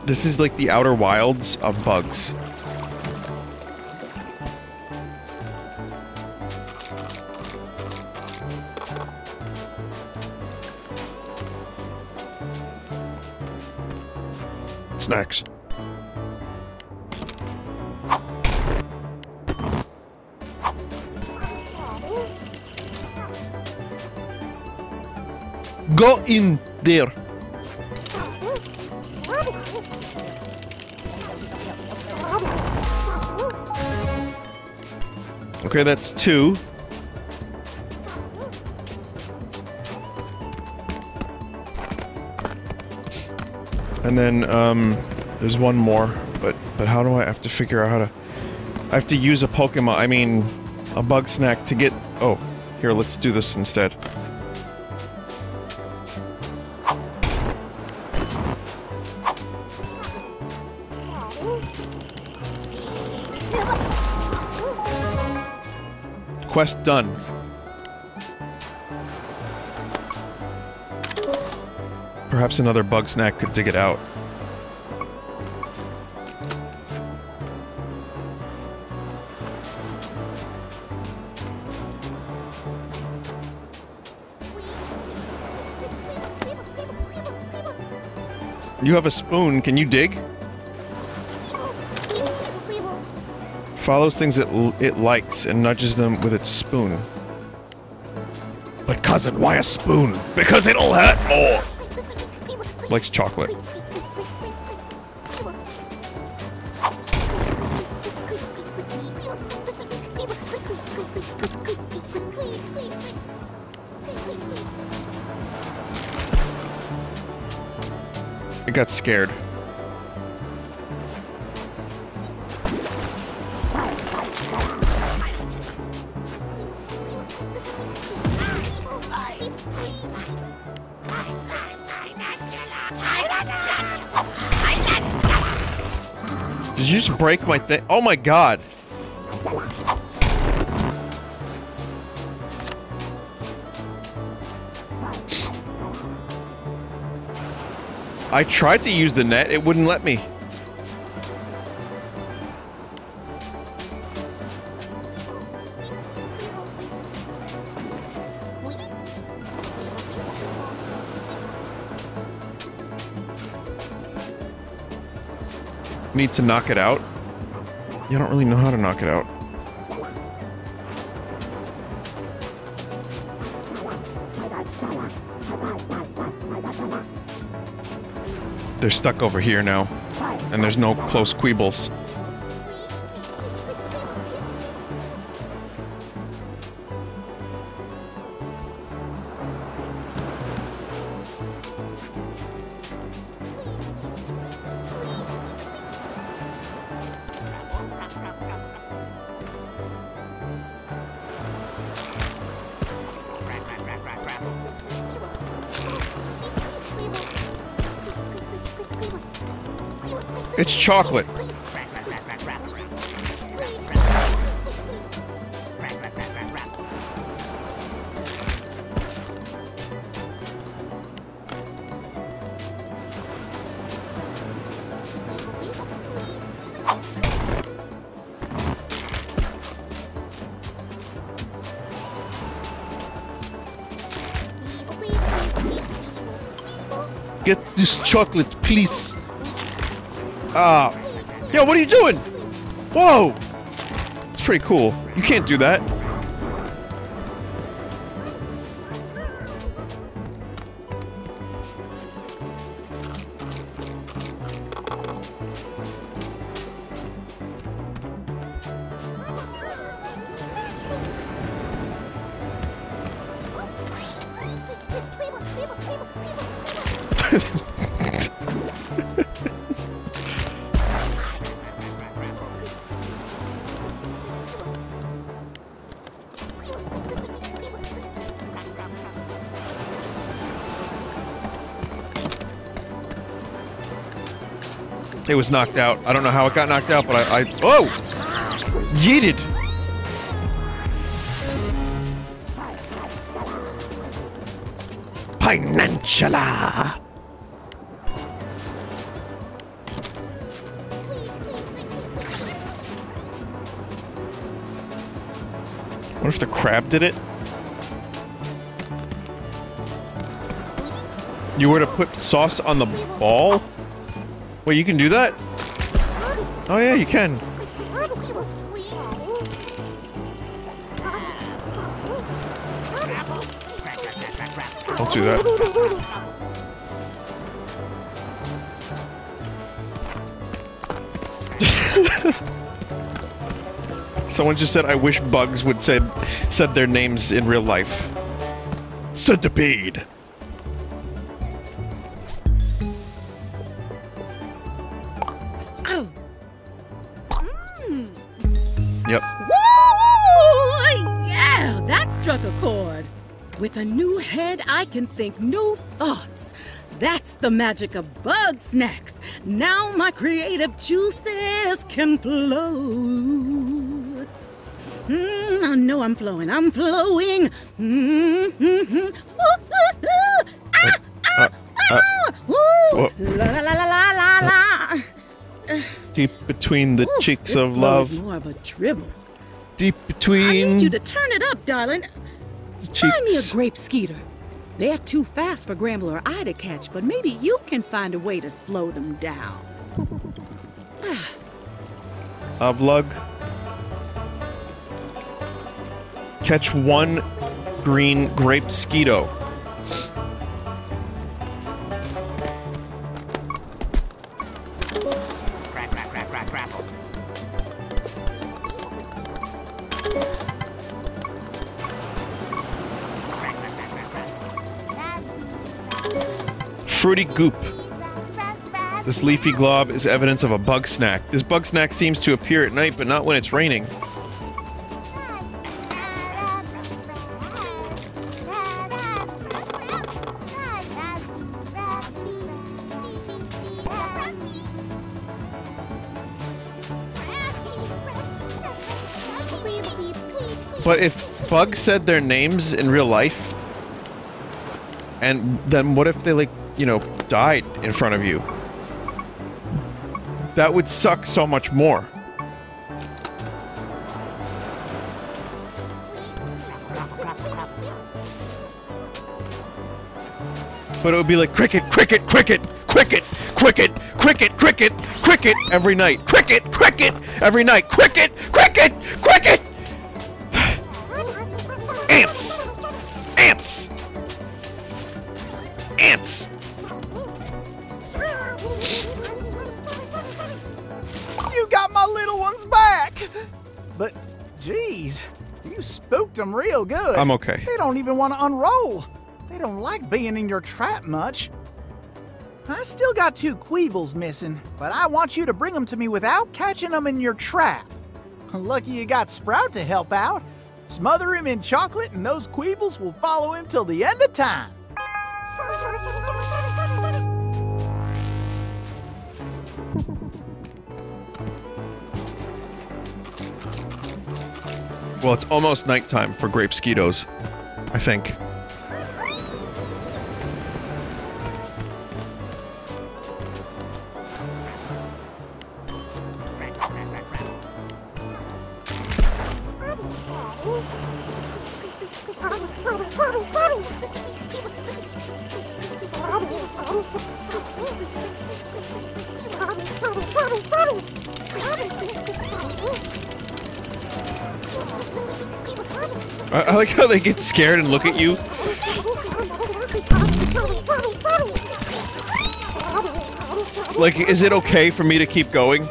This is like the outer wilds of bugs. Snacks. Go in there. Okay, that's two. And then, um, there's one more, but, but how do I have to figure out how to... I have to use a Pokemon, I mean, a bug snack to get... Oh, here, let's do this instead. Quest done. Perhaps another bug snack could dig it out. You have a spoon. Can you dig? Follows things it, it likes and nudges them with its spoon. But cousin, why a spoon? Because it'll hurt more. Likes chocolate. It got scared. Break my thing? Oh my god. I tried to use the net, it wouldn't let me. Need to knock it out? You don't really know how to knock it out. They're stuck over here now. And there's no close queebles. Chocolate. Get this chocolate, please. Ah. Yo, what are you doing? Whoa! It's pretty cool. You can't do that. It was knocked out. I don't know how it got knocked out, but I. I oh! Yeeted! Pinantula! What if the crab did it? You were to put sauce on the ball? Wait, you can do that? Oh yeah, you can. Don't do that. Someone just said, I wish bugs would say said their names in real life. Centipede. Can think new thoughts. That's the magic of bug snacks. Now my creative juices can flow. Mm, I know I'm flowing. I'm flowing. Mm-hmm. Ah, ah, ah. La la la la la la la. Deep between the Ooh, cheeks of love. is more of a dribble. Deep between. I need you to turn it up, darling. Buy me a grape skeeto. They're too fast for Gramble or I to catch, but maybe you can find a way to slow them down. Oblug. Catch one green grape skeeto. Fruity goop. This leafy glob is evidence of a bug snack. This bug snack seems to appear at night, but not when it's raining. But if bugs said their names in real life, and then what if they, like, you know, died in front of you? That would suck so much more. But it would be like cricket, cricket, cricket, cricket, cricket, cricket, cricket, cricket every night. Cricket, cricket every night. Cricket, cricket, cricket. Ants. Ants. You got my little ones back! But, geez, you spooked them real good. I'm okay. They don't even want to unroll. They don't like being in your trap much. I still got two Queebles missing, but I want you to bring them to me without catching them in your trap. Lucky you got Sprout to help out. Smother him in chocolate, and those Queebles will follow him till the end of time. Well, it's almost nighttime for grape skeetos, I think. They get scared and look at you. Like, is it okay for me to keep going?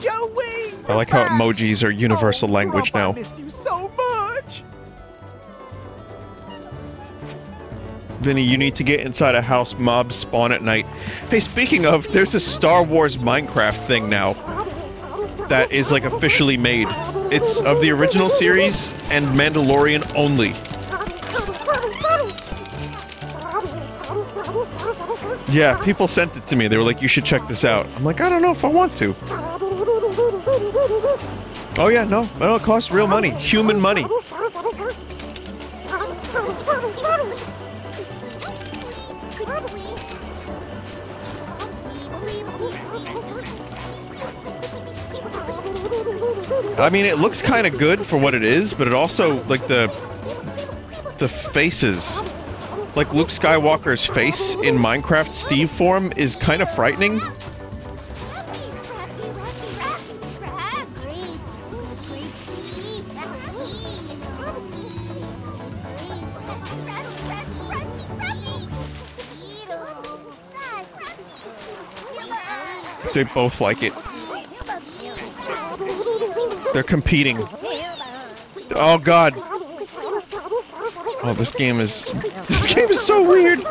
Joey! I like how emojis are universal oh, language Grump, I now. missed you so much. Vinny, you need to get inside a house mobs spawn at night. Hey, speaking of, there's a Star Wars Minecraft thing now that is like officially made. It's of the original series and Mandalorian only. Yeah, people sent it to me. They were like, you should check this out. I'm like, I don't know if I want to. Oh yeah, no, no, it costs real money. Human money. I mean, it looks kind of good for what it is, but it also, like, the... The faces. Like, Luke Skywalker's face in Minecraft Steve form is kind of frightening. They both like it. They're competing. Oh god. Oh, this game is... This game is so weird!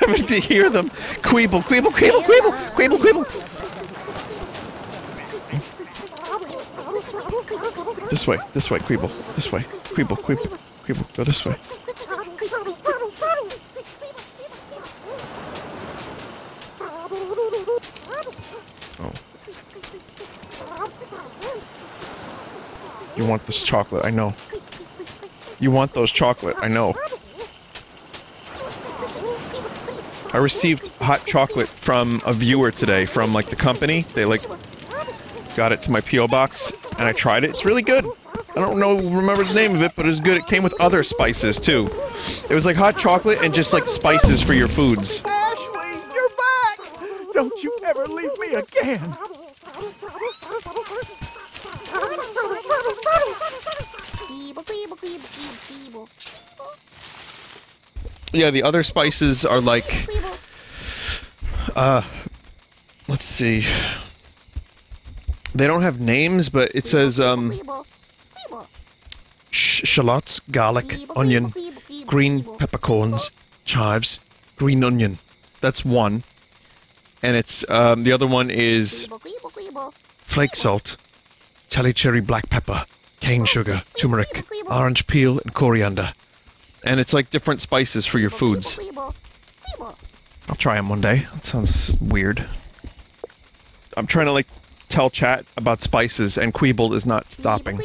Having to hear them. Queeble, Queeble, Queeble, Queeble, Queeble, Queeble! This way, this way, Queeble, this way. Queeble, Queeble, Queeble, go this way. Want this chocolate, I know. You want those chocolate, I know. I received hot chocolate from a viewer today from like the company. They like got it to my PO box and I tried it. It's really good. I don't know, remember the name of it, but it's good. It came with other spices too. It was like hot chocolate and just like spices for your foods. Ashley, you're back! Don't you ever leave me again! Yeah, the other spices are like, uh, let's see. They don't have names, but it says um, sh- shallots, garlic, onion, green peppercorns, chives, green onion. That's one, and it's um, the other one is flake salt, telly cherry black pepper, cane sugar, turmeric, orange peel, and coriander. And it's like different spices for your foods. I'll try them one day. That sounds weird. I'm trying to like tell chat about spices, and Queeble is not stopping.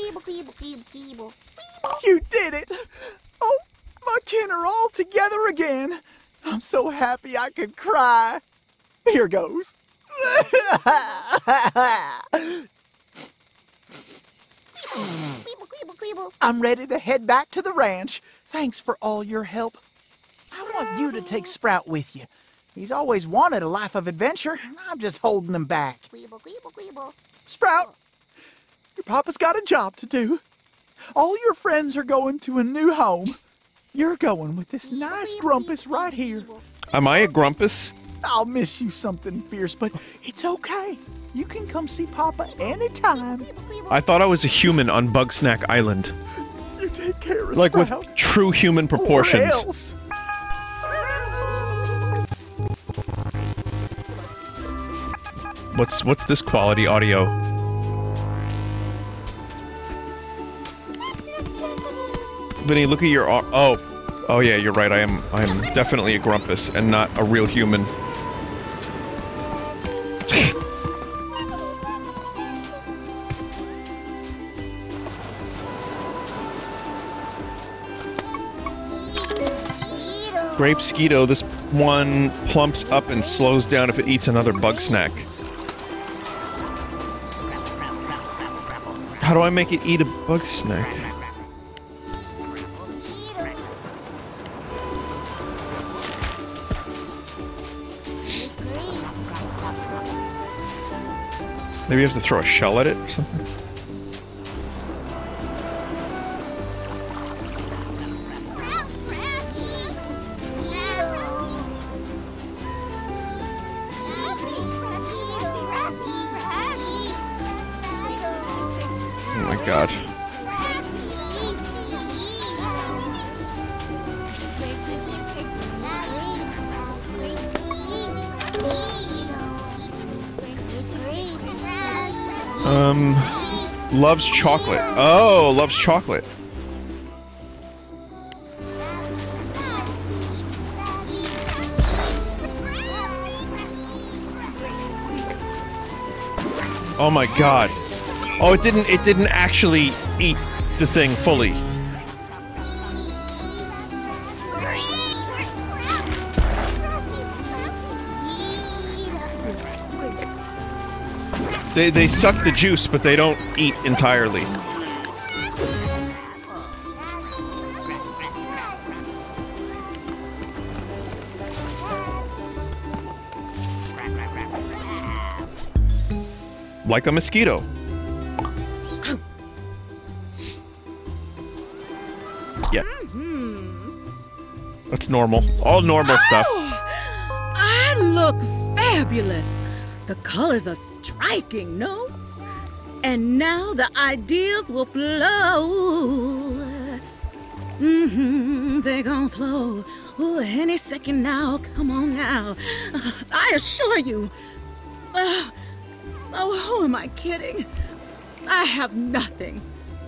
You did it! Oh, my kin are all together again. I'm so happy I could cry. Here goes. I'm ready to head back to the ranch. Thanks for all your help. I want you to take Sprout with you. He's always wanted a life of adventure, and I'm just holding him back. Sprout, your papa's got a job to do. All your friends are going to a new home. You're going with this nice grumpus right here. Am I a grumpus? I'll miss you something fierce, but it's okay. You can come see Papa anytime. I thought I was a human on Bugsnack Island. You take care of Like with true human Or proportions. What's what's this quality audio? Vinny, look at your oh, oh yeah, you're right. I am I am definitely a grumpus and not a real human. Grape Skeeto, this one plumps up and slows down if it eats another bug snack. How do I make it eat a bug snack? Maybe you have to throw a shell at it or something? Loves chocolate. Oh, loves chocolate. Oh my god. Oh, it didn't it didn't actually eat the thing fully. They they suck the juice, but they don't eat entirely. Like a mosquito. Yeah. That's normal. All normal stuff. Oh, I look fabulous. The colors are striking, no? And now the ideas will flow. Mm-hmm, they gonna flow. Ooh, any second now, come on now. Uh, I assure you. Uh, oh, who am I kidding? I have nothing.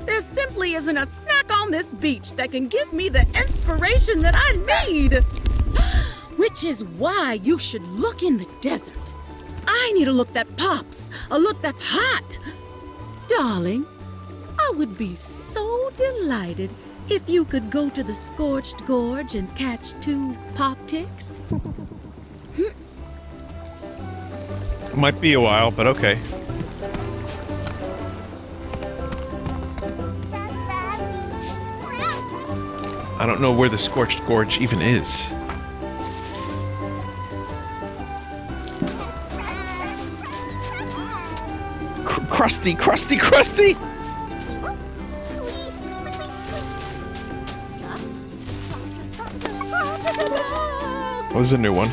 There simply isn't a snack on this beach that can give me the inspiration that I need. Which is why you should look in the desert. I need a look that pops, a look that's hot. Darling, I would be so delighted if you could go to the Scorched Gorge and catch two pop ticks. It might be a while, but okay. I don't know where the Scorched Gorge even is. Crusty, crusty, crusty! What was a new one?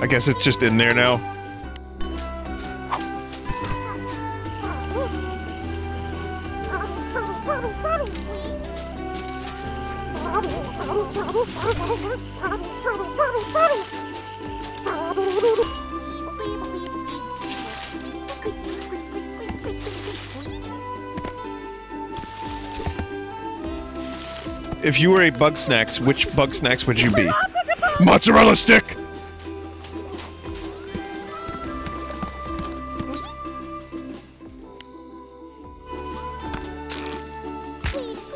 I guess it's just in there now. If you were a bug snacks, which bug snacks would you be? Mozzarella stick!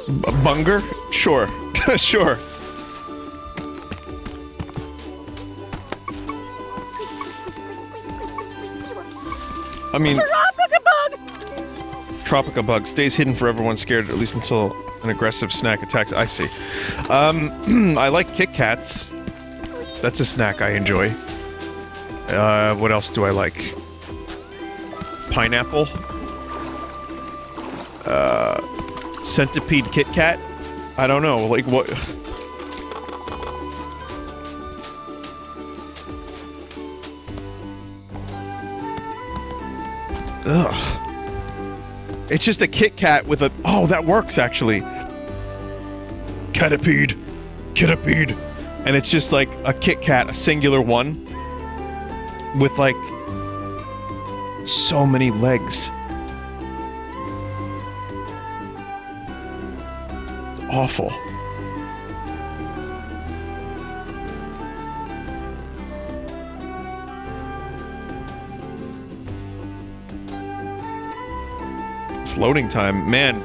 B- bunger? Sure. sure. I mean, Tropica bug stays hidden for everyone scared, at least until an aggressive snack attacks. I see. Um, I like Kit Kats. That's a snack I enjoy. Uh, what else do I like? Pineapple. Uh, centipede Kit Kat. I don't know. Like what? It's just a Kit Kat with a. Oh, that works actually. Catapede. Catapede. And it's just like a Kit Kat, a singular one. With like. So many legs. It's awful. Loading time. Man,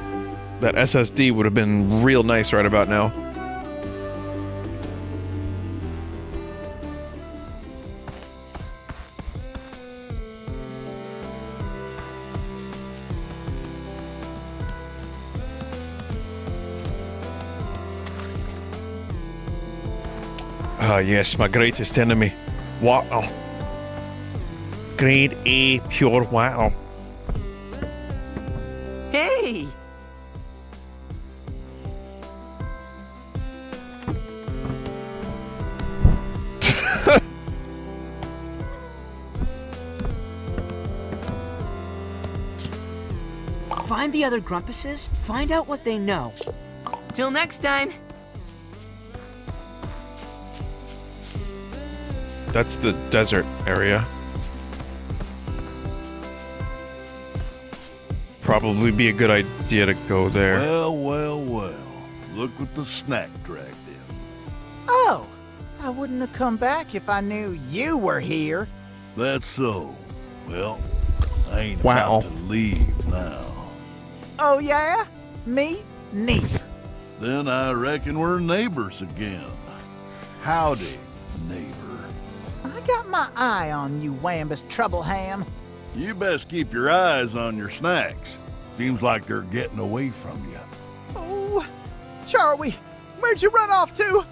that SSD would have been real nice right about now. Ah, yes, my greatest enemy. Wow. Grade A pure wow. Other Grumpuses, find out what they know. Till next time! That's the desert area. Probably be a good idea to go there. Well, well, well. Look what the snack dragged in. Oh, I wouldn't have come back if I knew you were here. That's so. Well, I ain't Wow. about to leave now. Oh, yeah? Me? Neat. Then I reckon we're neighbors again. Howdy, neighbor. I got my eye on you, Wambus Troubleham. You best keep your eyes on your snacks. Seems like they're getting away from you. Oh, Charlie, where'd you run off to?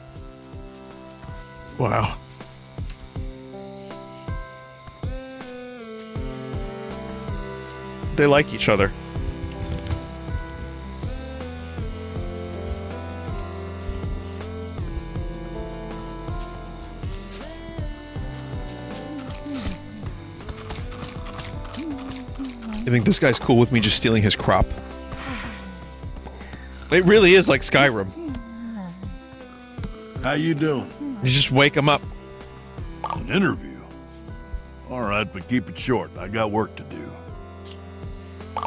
Wow. They like each other. Think this guy's cool with me just stealing his crop. It really is like Skyrim. How you doing? You just wake him up. An interview? All right, but keep it short. I got work to do.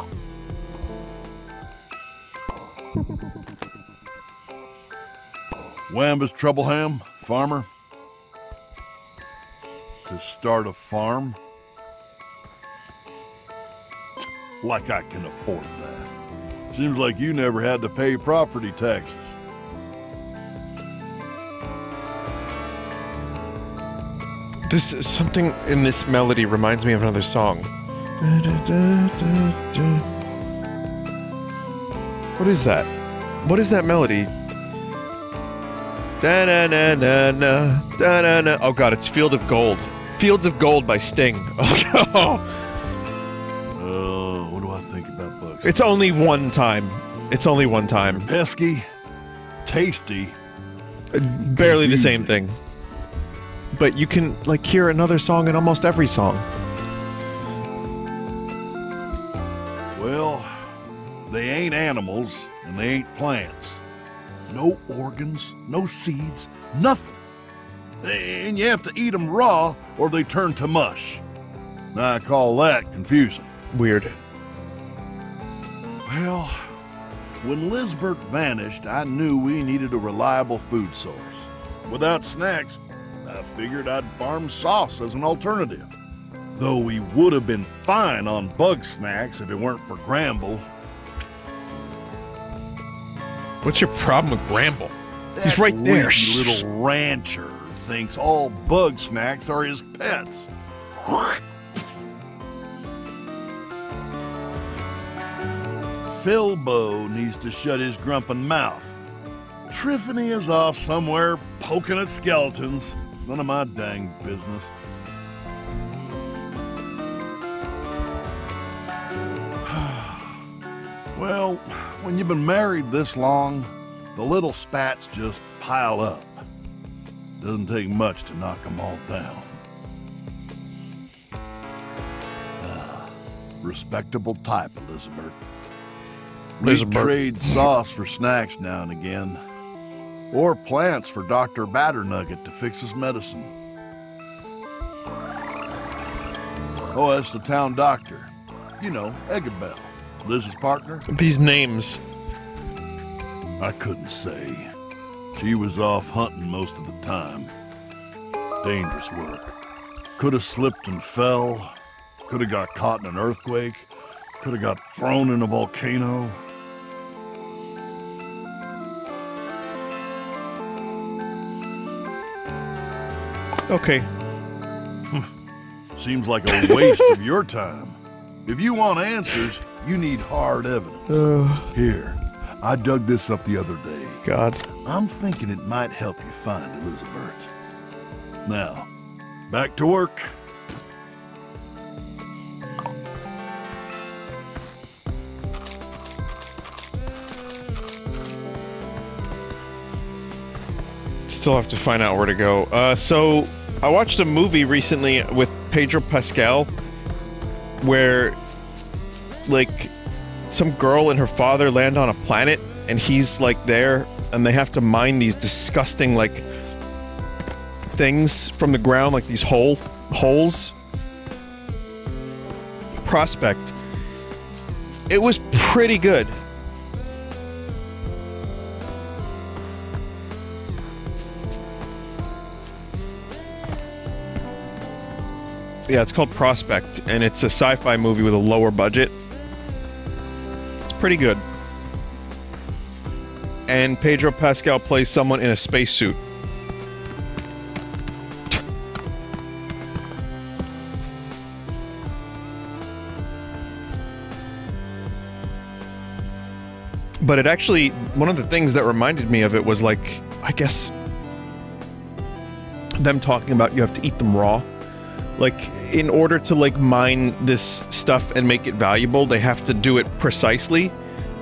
Wambus Troubleham, farmer. To start a farm? like I can afford that. Seems like you never had to pay property taxes. This something in this melody reminds me of another song. Da, da, da, what is that? What is that melody? Da na na na na da na na. Oh god, it's Field of Gold. Fields of Gold by Sting. Oh, it's only one time. It's only one time. Pesky, tasty. Uh, barely the same thing. But you can like hear another song in almost every song. Well, they ain't animals and they ain't plants. No organs, no seeds, nothing. And you have to eat them raw or they turn to mush. Now I call that confusing. Weird. Well, when Lizbert vanished, I knew we needed a reliable food source. Without snacks, I figured I'd farm sauce as an alternative. Though we would have been fine on bug snacks if it weren't for Gramble. What's your problem with Bramble? He's That right there. little rancher thinks all bug snacks are his pets. Filbo needs to shut his grumpin' mouth. Triffany is off somewhere poking at skeletons. None of my dang business. well, when you've been married this long, the little spats just pile up. Doesn't take much to knock 'em all down. Ah, respectable type, Elizabert. We trade sauce for snacks now and again, or plants for Dr. Batternugget to fix his medicine. Oh, that's the town doctor. You know, Eggabell, Liz's partner. These names. I couldn't say. She was off hunting most of the time. Dangerous work. Could have slipped and fell. Could have got caught in an earthquake. Could have got thrown in a volcano. Okay. Seems like a waste of your time. If you want answers, you need hard evidence. Here, I dug this up the other day. God. I'm thinking it might help you find Elizabert. Now, back to work. Still have to find out where to go. Uh, so I watched a movie recently with Pedro Pascal, where like some girl and her father land on a planet, and he's like there, and they have to mine these disgusting like things from the ground, like these hole holes. Prospect. It was pretty good. Yeah, it's called Prospect, and it's a sci-fi movie with a lower budget. It's pretty good. And Pedro Pascal plays someone in a spacesuit. But it actually, one of the things that reminded me of it was like, I guess, them talking about you have to eat them raw like in order to like mine this stuff and make it valuable they have to do it precisely.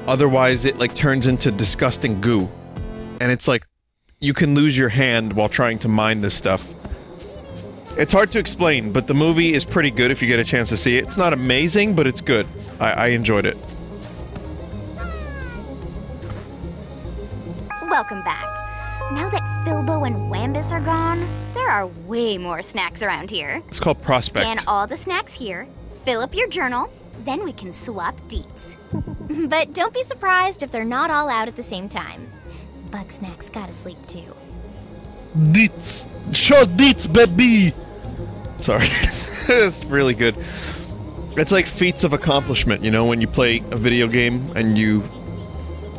Otherwise it like turns into disgusting goo. And it's like you can lose your hand while trying to mine this stuff. It's hard to explain but the movie is pretty good if you get a chance to see it. It's not amazing but it's good. I, I enjoyed it. Welcome back. Now that Filbo and Wambus are gone, there are way more snacks around here. it's called prospect Scan all the snacks here, fill up your journal, then we can swap deets. but don't be surprised if they're not all out at the same time. Bug snacks gotta sleep too. Deets. Short deets, baby. Sorry. it's really good. It's like feats of accomplishment, you know, when you play a video game and you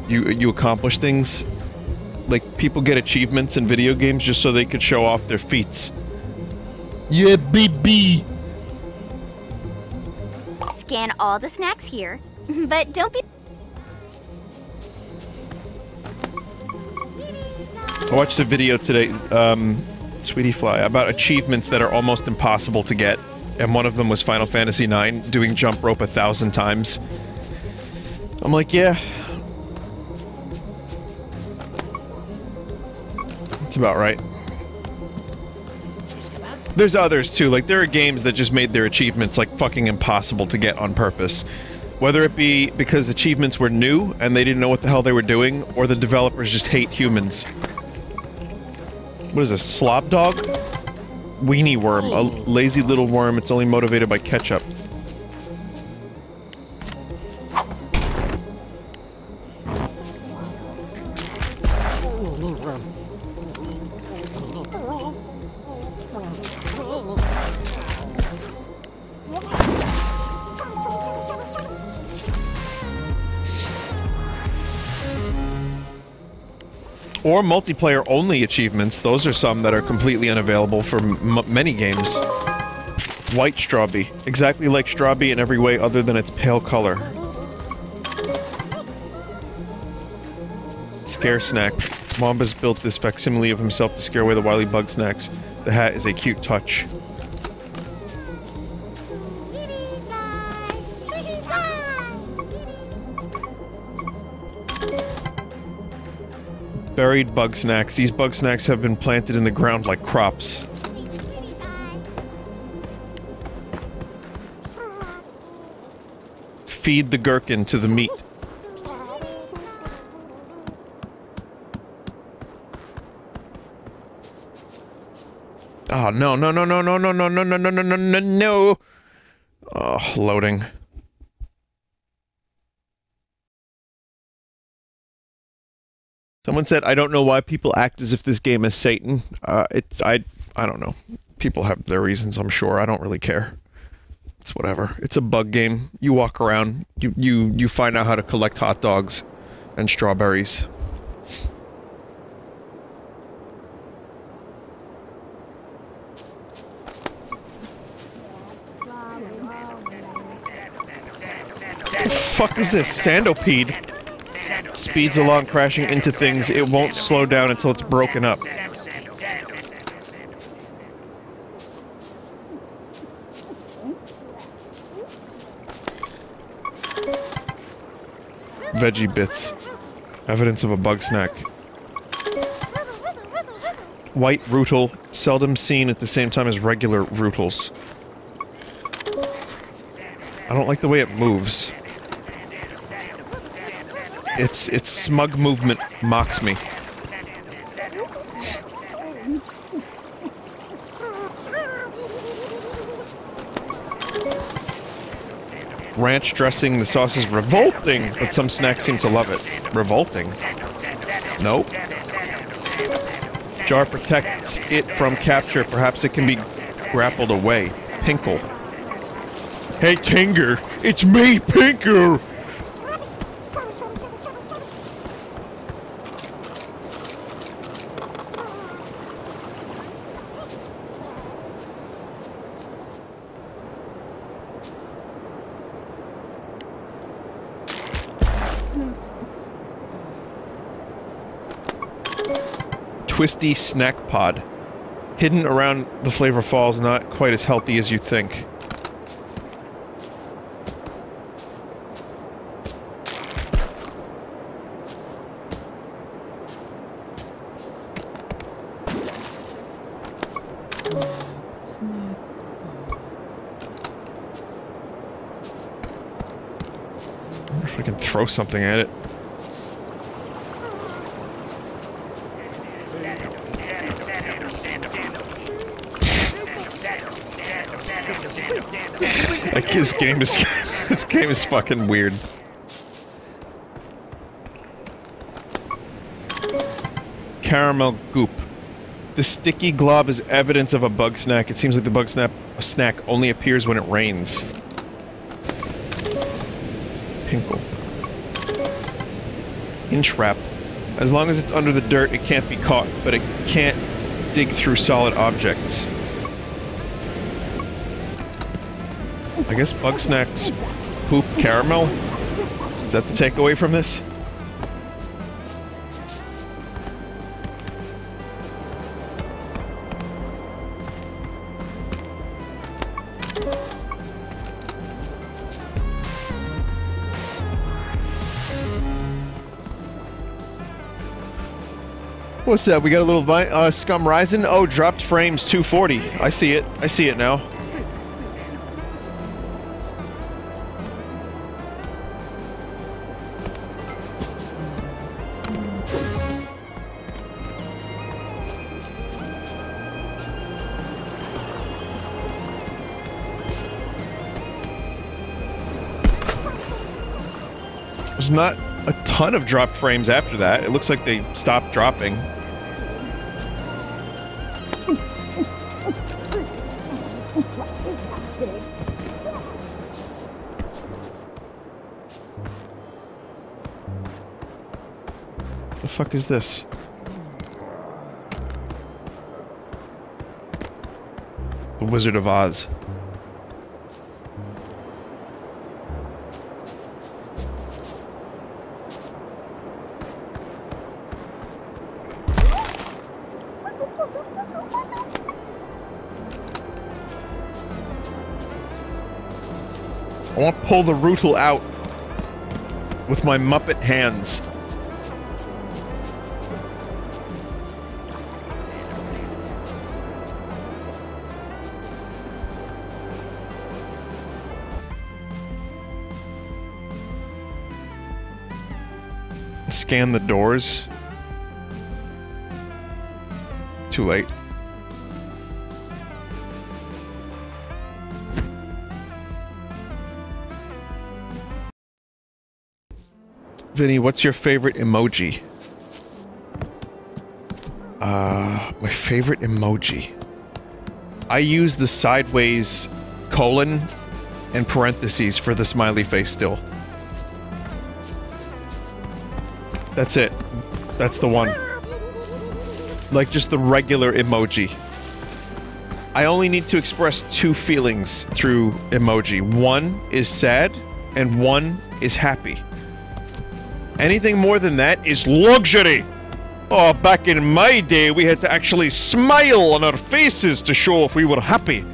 you you accomplish things. Like people get achievements in video games just so they could show off their feats. Yeah, baby. Scan all the snacks here, but don't be. I watched a video today, um, Sweetie Fly, about achievements that are almost impossible to get, and one of them was Final Fantasy IX, doing jump rope a thousand times. I'm like, yeah. That's about right. There's others too, like there are games that just made their achievements like fucking impossible to get on purpose. Whether it be because achievements were new and they didn't know what the hell they were doing, or the developers just hate humans. What is this, slob dog? Weenie worm, a lazy little worm, it's only motivated by ketchup. Or multiplayer only achievements. Those are some that are completely unavailable for many games. White Strawbee. Exactly like Strawbee in every way other than its pale color. Scare Snack. Wambus built this facsimile of himself to scare away the wily bug snacks. The hat is a cute touch. Buried bug snacks. These bug snacks have been planted in the ground like crops. Feed the gherkin to the meat. Oh, no, no, no, no, no, no, no, no, no, no, no, no, no. Oh, loading. Someone said, I don't know why people act as if this game is Satan. Uh, it's, I, I don't know. People have their reasons, I'm sure. I don't really care. It's whatever. It's a bug game. You walk around, you, you, you find out how to collect hot dogs and strawberries. What the fuck is this? Sandopede? Speeds along, crashing into things. It won't slow down until it's broken up. Veggie bits. Evidence of a bug snack. White rootle, seldom seen at the same time as regular rootles. I don't like the way it moves. Its its smug movement mocks me. Ranch dressing, the sauce is revolting, but some snacks seem to love it. Revolting? Nope. Jar protects it from capture. Perhaps it can be grappled away. Pinkle. Hey, Tinger! It's me, Pinker! Twisty Snack Pod. Hidden around the Flavor Falls, not quite as healthy as you'd think. If can throw something at it. Like this game is this game is fucking weird. Caramel goop. The sticky glob is evidence of a bug snack. It seems like the bug snap snack only appears when it rains. Pinkle. Inchwrap. As long as it's under the dirt, it can't be caught, but it can't dig through solid objects. I guess bug snacks poop caramel? Is that the takeaway from this? What's that? We got a little uh, scum rising. Oh, dropped frames 240. I see it. I see it now. There's not a ton of dropped frames after that. It looks like they stopped dropping. The fuck is this? The Wizard of Oz. Pull the rootle out with my Muppet hands. Scan the doors. Too late. Vinny, what's your favorite emoji? Uh, my favorite emoji. I use the sideways colon and parentheses for the smiley face still. That's it. That's the one. Like just the regular emoji. I only need to express two feelings through emoji. One is sad, and one is happy. Anything more than that is luxury! Oh, back in my day, we had to actually smile on our faces to show if we were happy.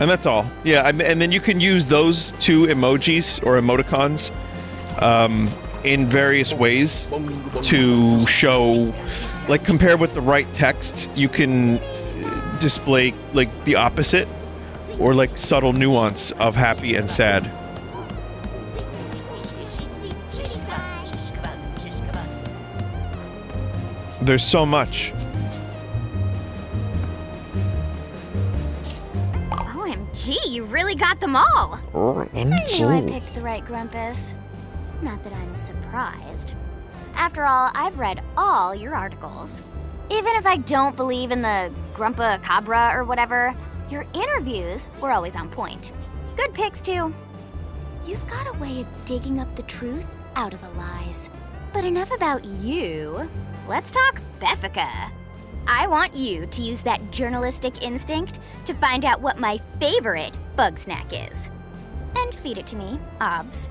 And that's all. Yeah, and then you can use those two emojis or emoticons um, in various ways to show, like, compare with the right text, you can display, like, the opposite or, like, subtle nuance of happy and sad. There's so much. OMG, you really got them all! OMG. I knew I picked the right Grumpus. Not that I'm surprised. After all, I've read all your articles. Even if I don't believe in the Grumpa Cabra or whatever, your interviews were always on point. Good picks, too. You've got a way of digging up the truth out of the lies. But enough about you. Let's talk Beffica. I want you to use that journalistic instinct to find out what my favorite bug snack is. And feed it to me, obs.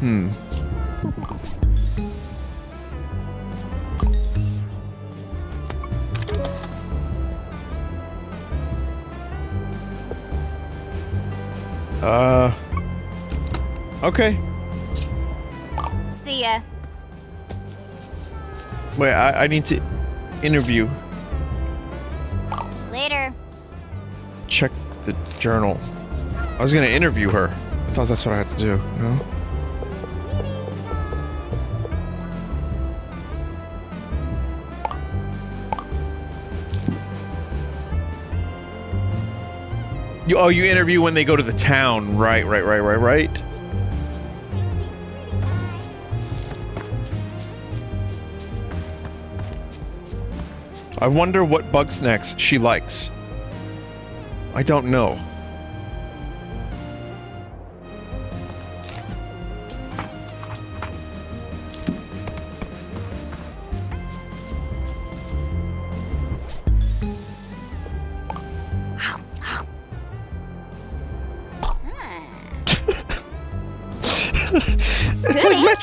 Hmm. Uh. Okay. See ya. Wait, I, I need to interview. Later. Check the journal. I was gonna interview her. I thought that's what I had to do. No. You, oh, you interview when they go to the town. Right, right, right, right, right. I wonder what bug snacks she likes. I don't know.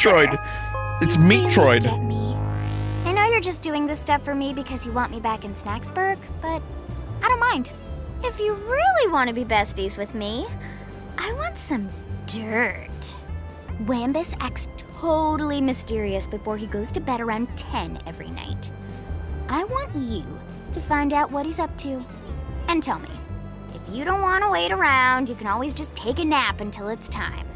Metroid. It's Metroid. me. I know you're just doing this stuff for me because you want me back in Snaxburg, but I don't mind. If you really want to be besties with me, I want some dirt. Wambus acts totally mysterious before he goes to bed around 10 every night. I want you to find out what he's up to and tell me. If you don't want to wait around, you can always just take a nap until it's time.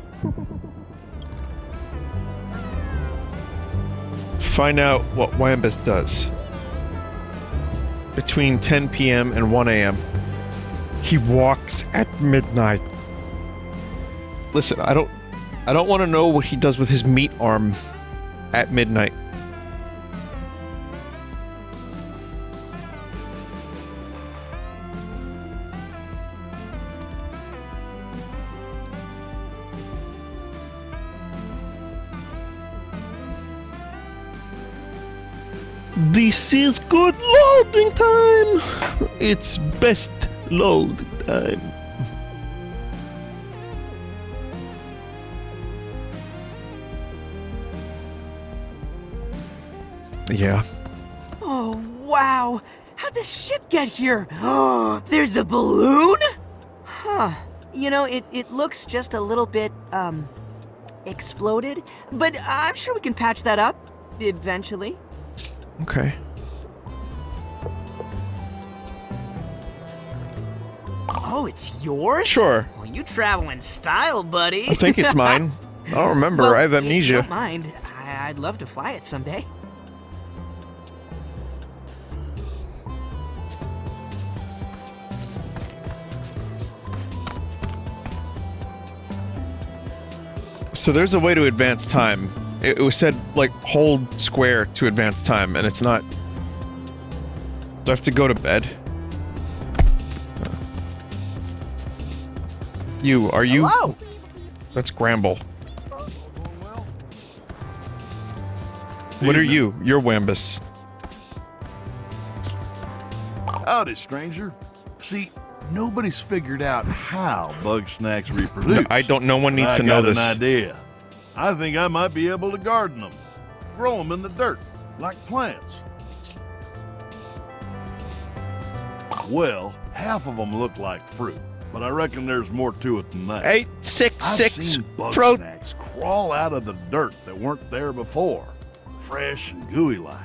Find out what Wambus does. Between 10 p.m. and 1 a.m. He walks at midnight. Listen, I don't I don't want to know what he does with his meat arm at midnight. This is good loading time. It's best loading time. Yeah. Oh, wow. How'd the ship get here? Oh, there's a balloon? Huh. You know, it, it looks just a little bit, um, exploded, but I'm sure we can patch that up eventually. Okay. Oh, it's yours? Sure. Well, you travel in style, buddy. I think it's mine. I don't remember. Well, I have If you amnesia. don't mind, I- I'd love to fly it someday. So there's a way to advance time. It, it was said like hold square to advance time, and it's not. Do I have to go to bed? You are you? Hello? That's Gramble. What are you? You're Wambus. Howdy, stranger. See, nobody's figured out how bug snacks reproduce. No, I don't. No one needs I to know this. I got this. an idea. I think I might be able to garden them, grow them in the dirt like plants. Well, half of them look like fruit, but I reckon there's more to it than that. Eight, six, I've six, seen bug snacks crawl out of the dirt that weren't there before, fresh and gooey like.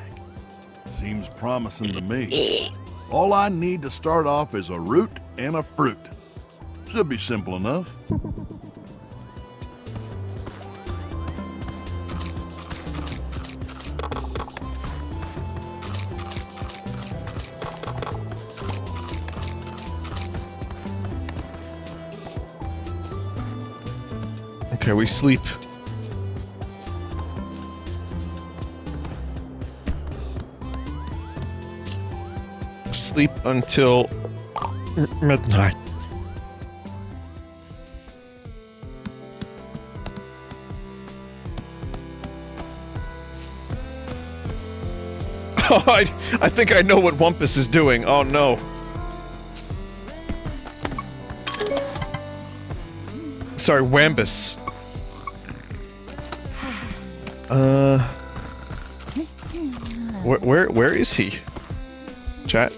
Seems promising to me. All I need to start off is a root and a fruit. Should be simple enough. Okay, we sleep. Sleep until midnight. Oh, I, I think I know what Wumpus is doing. Oh no. Sorry, Wambus. Uh, where, where where is he? Chat.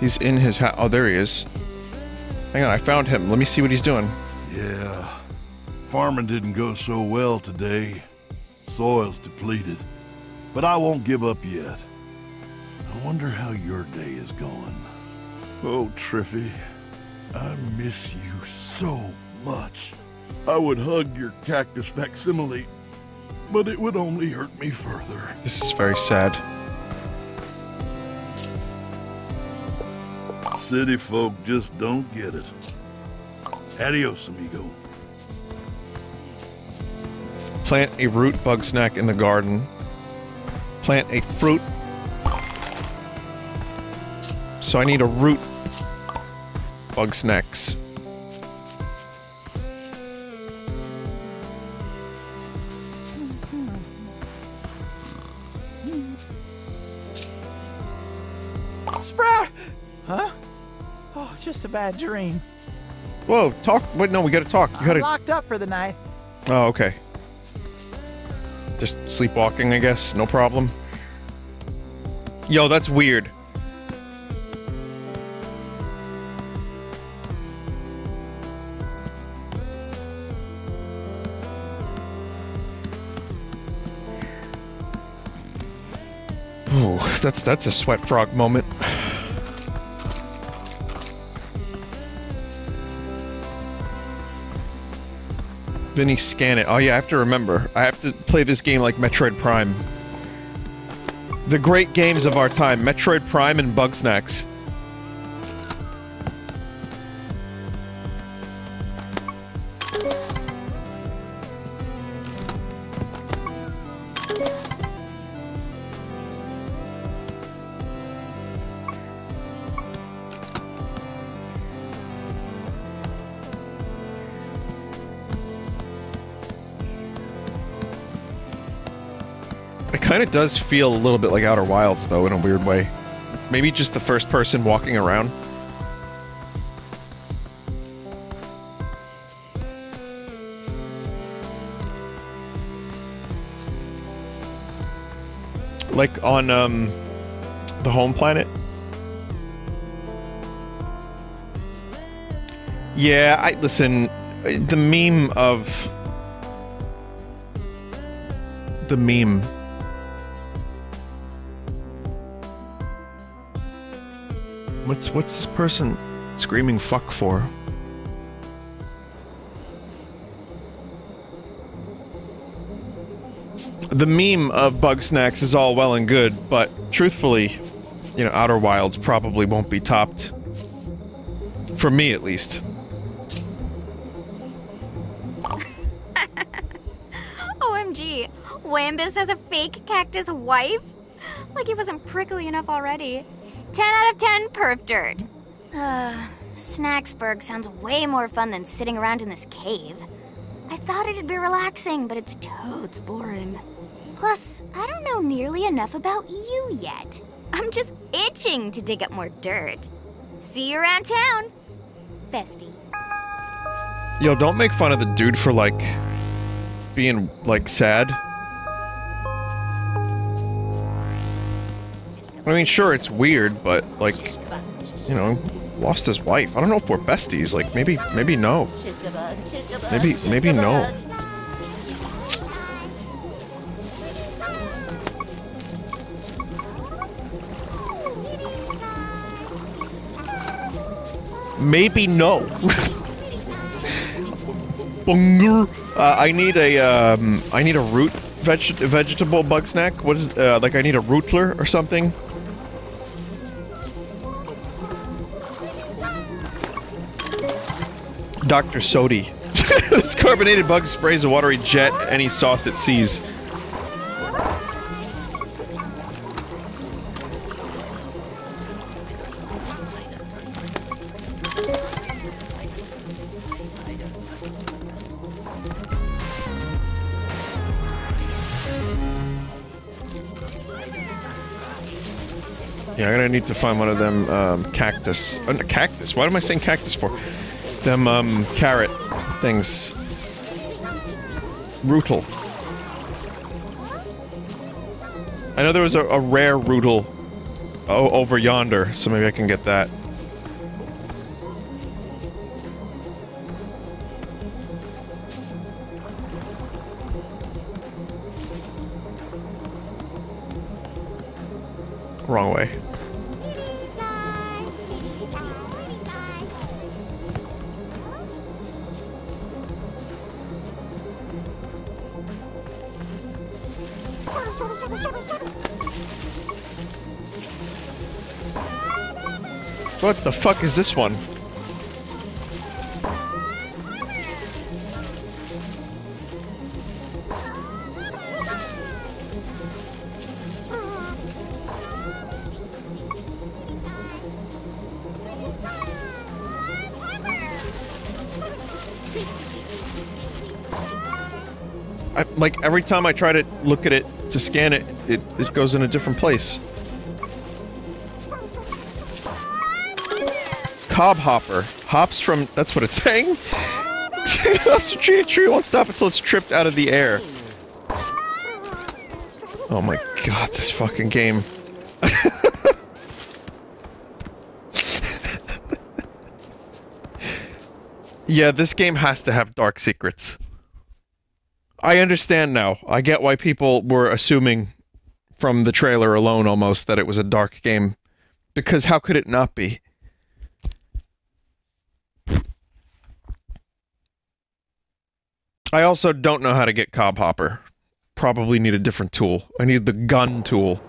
He's in his house. Oh, there he is. Hang on, I found him. Let me see what he's doing. Yeah. Farming didn't go so well today. Soil's depleted. But I won't give up yet. I wonder how your day is going. Oh, Triffy. I miss you so much. I would hug your cactus facsimile, but it would only hurt me further. This is very sad. City folk just don't get it. Adios, amigo. Plant a root bug snack in the garden. Plant a fruit. So I need a root bug snacks. Sprout! Huh? Oh, just a bad dream. Whoa, talk. Wait, no, we gotta talk. You gotta. I'm locked up for the night. Oh, okay. Just sleepwalking, I guess. No problem. Yo, that's weird. Ooh, that's that's a sweat frog moment. Vinny, scan it. Oh yeah, I have to remember. I have to play this game like Metroid Prime. The great games of our time, Metroid Prime and Bugsnax. Kind of does feel a little bit like Outer Wilds, though, in a weird way. Maybe just the first person walking around. Like on, um, the home planet. Yeah, I listen. The meme of the meme. What's what's this person screaming fuck for? The meme of Bugsnax is all well and good, but truthfully, you know, Outer Wilds probably won't be topped. For me, at least. OMG, Wambus has a fake cactus wife? Like he wasn't prickly enough already. 10 out of 10 perf dirt. Uh, Snaxburg sounds way more fun than sitting around in this cave. I thought it'd be relaxing, but it's totes boring. Plus, I don't know nearly enough about you yet. I'm just itching to dig up more dirt. See you around town, bestie. Yo, don't make fun of the dude for like being like sad. I mean, sure, it's weird, but like, you know, lost his wife. I don't know if we're besties. Like, maybe, maybe no. Maybe, maybe no. Maybe no. Bunger. Uh, I need a um, I need a root veg vegetable bug snack. What is uh, like? I need a rootler or something. Dr. Sodi. this carbonated bug sprays a watery jet any sauce it sees. Yeah, I'm gonna need to find one of them um, cactus. Uh, cactus? What am I saying cactus for? Them um, carrot things. Rootle. I know there was a, a rare rootle over yonder, so maybe I can get that. The fuck is this one? Like every time I try to look at it to scan it, it, it goes in a different place. Cob hopper. Hops from, that's what it's saying? Hops from tree to tree, won't stop until it's tripped out of the air. Oh my god, this fucking game. yeah, this game has to have dark secrets. I understand now. I get why people were assuming from the trailer alone almost that it was a dark game. Because how could it not be? I also don't know how to get Cob Hopper. Probably need a different tool. I need the gun tool.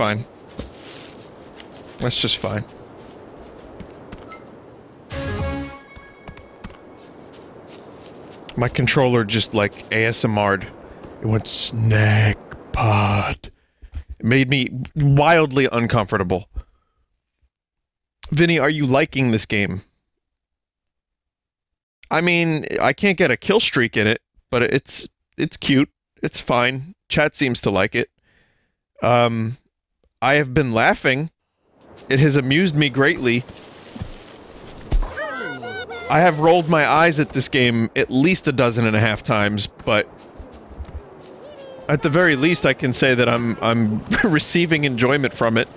Fine. That's just fine. My controller just like ASMR'd. It went snack pod. It made me wildly uncomfortable. Vinny, are you liking this game? I mean, I can't get a kill streak in it, but it's it's cute. It's fine. Chat seems to like it. Um, I have been laughing. It has amused me greatly. I have rolled my eyes at this game at least a dozen and a half times, but at the very least I can say that I'm I'm receiving enjoyment from it.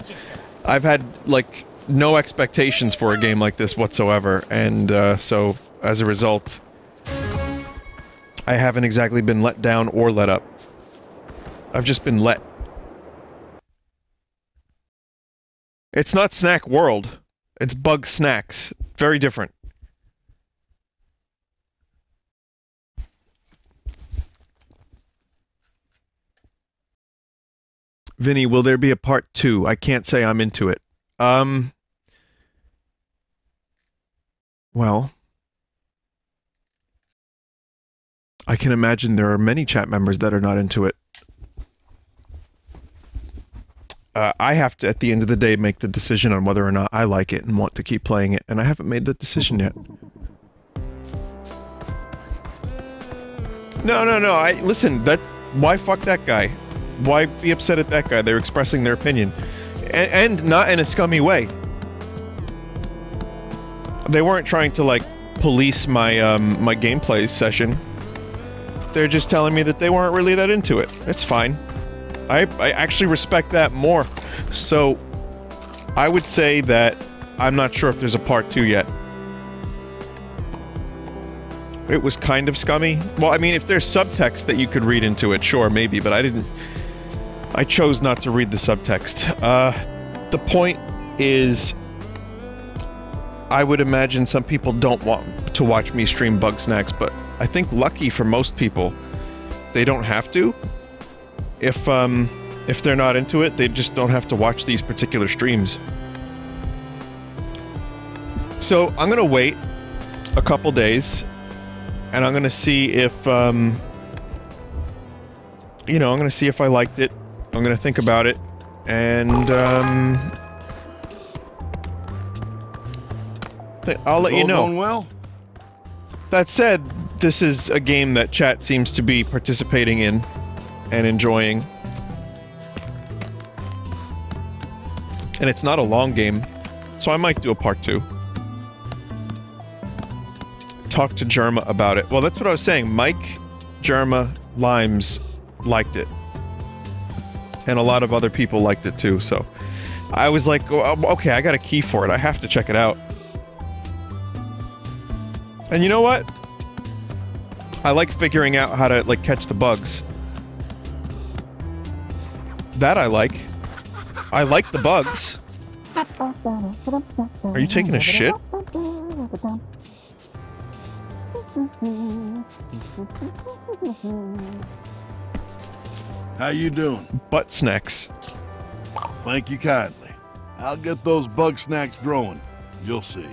I've had like no expectations for a game like this whatsoever, and uh, so as a result, I haven't exactly been let down or let up. I've just been let. It's not Snack World. It's Bugsnax. Very different. Vinny, will there be a part two? I can't say I'm into it. Um. Well. I can imagine there are many chat members that are not into it. Uh, I have to, at the end of the day, make the decision on whether or not I like it and want to keep playing it, and I haven't made the decision yet. No, no, no. I listen. That why fuck that guy? Why be upset at that guy? They're expressing their opinion, and, and not in a scummy way. They weren't trying to like police my um, my gameplay session. They're just telling me that they weren't really that into it. It's fine. I I actually respect that more. So, I would say that I'm not sure if there's a part two yet. It was kind of scummy. Well, I mean, if there's subtext that you could read into it, sure, maybe, but I didn't. I chose not to read the subtext. Uh, the point is, I would imagine some people don't want to watch me stream Bugsnax, but I think lucky for most people, they don't have to. If, um, if they're not into it, they just don't have to watch these particular streams. So, I'm gonna wait a couple days, and I'm gonna see if, um, you know, I'm gonna see if I liked it. I'm gonna think about it, and, um... I'll let you know. well? That said, this is a game that chat seems to be participating in and enjoying. And it's not a long game, so I might do a part two. Talk to Jerma about it. Well, that's what I was saying. Mike, Jerma, Limes liked it. And a lot of other people liked it too, so... I was like, oh, oh okay, I got a key for it. I have to check it out. And you know what? I like figuring out how to, like, catch the bugs. That I like. I like the bugs. Are you taking a shit? How you doing? Butt snacks. Thank you kindly. I'll get those Bugsnax growing. You'll see.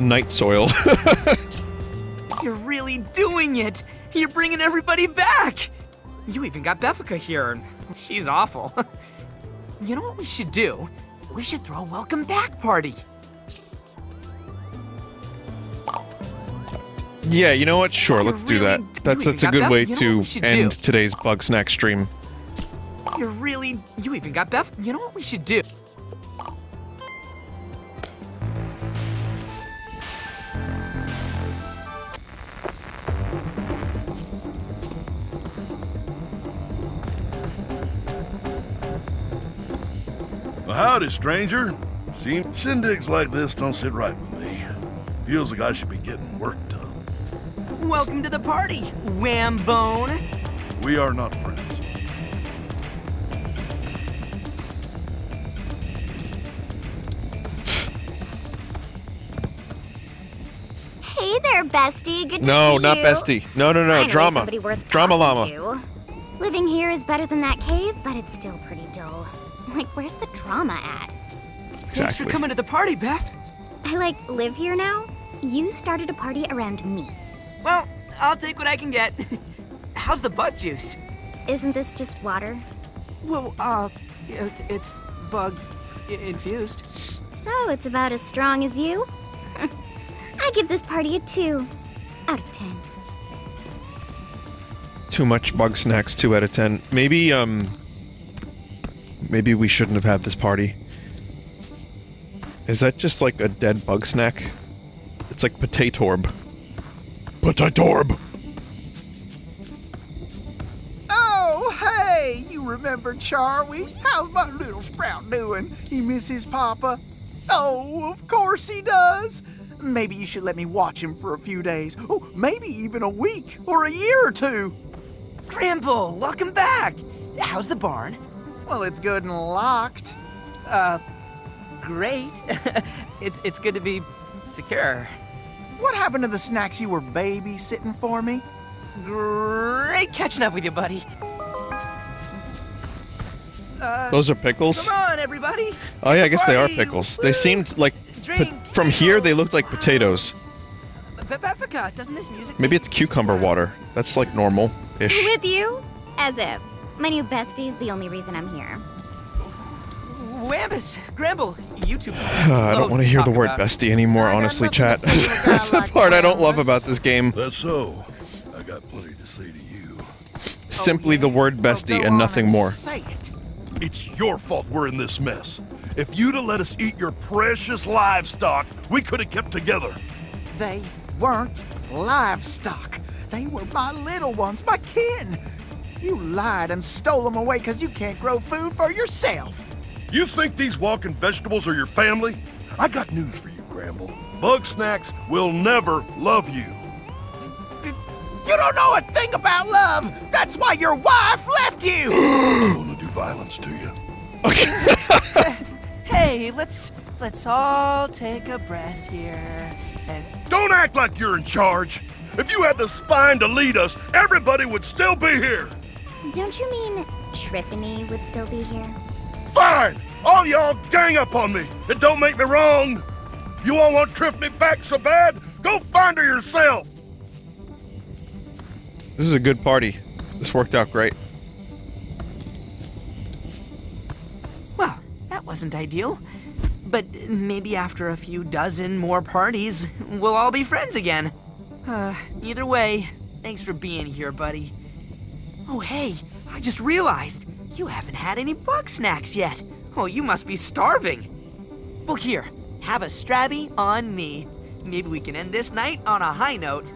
Night soil. You're really doing it! You're bringing everybody back! You even got Beffica here. She's awful. you know what we should do? We should throw a welcome back party. yeah, you know what? Sure, let's do that. That's that's a good way you know to end do? today's Bugsnax stream. You're really. You even got Beth. You know what we should do? Howdy, stranger. See, shindigs like this don't sit right with me. Feels like I should be getting work done. Welcome to the party, Whambone. We are not friends. Hey there, bestie. Good to No, see not bestie. No, no, no. Drama. worth Drama llama. to. Living here is better than that cave, but it's still pretty dull. Like, where's the drama at? Thanks for coming to the party, Beth. I like live here now. You started a party around me. Well, I'll take what I can get. How's the bug juice? Isn't this just water? Well, uh, it, it's bug infused. So it's about as strong as you? I give this party a two out of ten. Too much Bugsnax. Two out of ten. Maybe um. Maybe we shouldn't have had this party. Is that just like a dead Bugsnak? It's like potatorb. Potatorb. Oh, hey, you remember Charlie? How's my little sprout doing? He misses papa? Oh, of course he does. Maybe you should let me watch him for a few days. Oh, maybe even a week or a year or two. Gramble, welcome back. How's the barn? Well, it's good and locked. Uh, great. it's it's good to be secure. What happened to the snacks you were babysitting for me? Great catching up with you, buddy. Uh, Those are pickles. Come on, everybody. Oh yeah, I guess they are Party! pickles. They seemed like po- Drink, from here they looked like potatoes. Doesn't this music? Maybe it's cucumber water. That's like normal-ish. With you? As if. My new bestie's the only reason I'm here. Wambus, Gramble, you two. I don't want to hear the word bestie anymore, honestly, chat. That's the part I don't love about this game. That's so. I got plenty to say to you. Simply oh, the word oh, bestie Go and on nothing more. Say it. It's your fault we're in this mess. If you'd have let us eat your precious livestock, we could have kept together. They weren't livestock. They were my little ones, my kin. You lied and stole them away because you can't grow food for yourself. You think these walking vegetables are your family? I got news for you, Gramble. Bugsnax will never love you. You don't know a thing about love. That's why your wife left you. I'm gonna do violence to you. Hey, let's let's all take a breath here. And Don't act like you're in charge. If you had the spine to lead us, everybody would still be here. Don't you mean Triffany would still be here? Fine! All y'all gang up on me. It don't make me wrong. You all want Triffany back so bad? Go find her yourself. This is a good party. This worked out great. well, that wasn't ideal. But maybe after a few dozen more parties, we'll all be friends again. Uh, either way, thanks for being here, buddy. Oh, hey, I just realized you haven't had any Bugsnax yet. Oh, you must be starving. Well, here, have a strabby on me. Maybe we can end this night on a high note.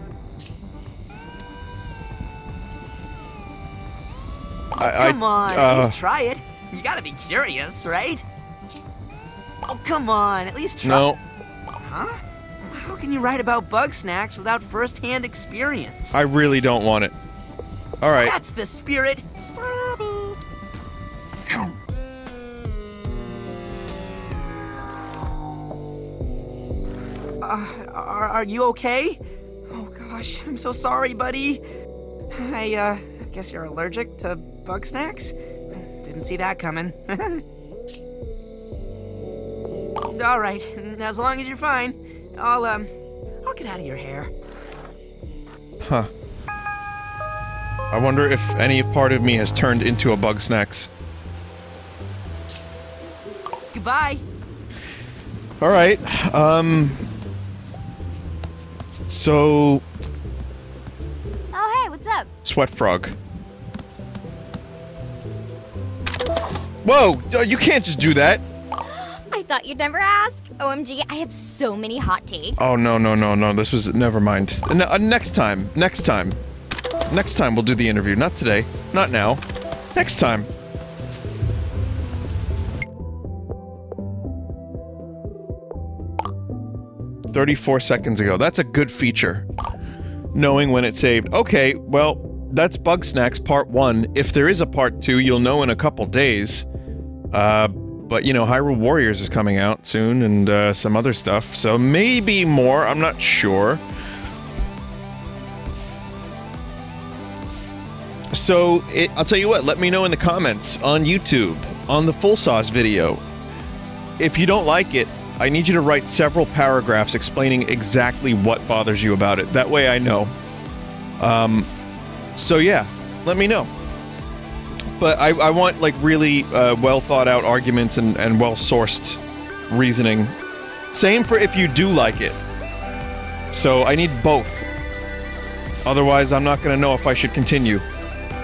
I, Come on, I, at uh, least try it. You gotta be curious, right? Oh, come on, at least try. no. Huh? How can you write about Bugsnax without first-hand experience? I really don't want it. All right. That's the spirit. Uh, are, are you okay? Oh gosh, I'm so sorry, buddy. I uh, guess you're allergic to Bugsnax? Didn't see that coming. All right, as long as you're fine, I'll, um, I'll get out of your hair. Huh. I wonder if any part of me has turned into a Bugsnax. Goodbye. All right. Um. So, Oh, hey, what's up? sweat frog. Whoa! uh, You can't just do that. I thought you'd never ask. OMG, I have so many hot takes. Oh no no no no! This was never mind. N uh, next time. Next time. Next time we'll do the interview. Not today. Not now. Next time. Thirty-four seconds ago. That's a good feature. Knowing when it saved. Okay, well, that's Bugsnax Part 1. If there is a Part 2, you'll know in a couple days. Uh, but you know, Hyrule Warriors is coming out soon, and uh, some other stuff, so maybe more, I'm not sure. So, it, I'll tell you what, let me know in the comments on YouTube, on the Full Sauce video. If you don't like it, I need you to write several paragraphs explaining exactly what bothers you about it. That way I know. Um, so yeah, let me know. But I, I want like really uh, well thought out arguments and, and well sourced reasoning. Same for if you do like it. So I need both. Otherwise, I'm not going to know if I should continue.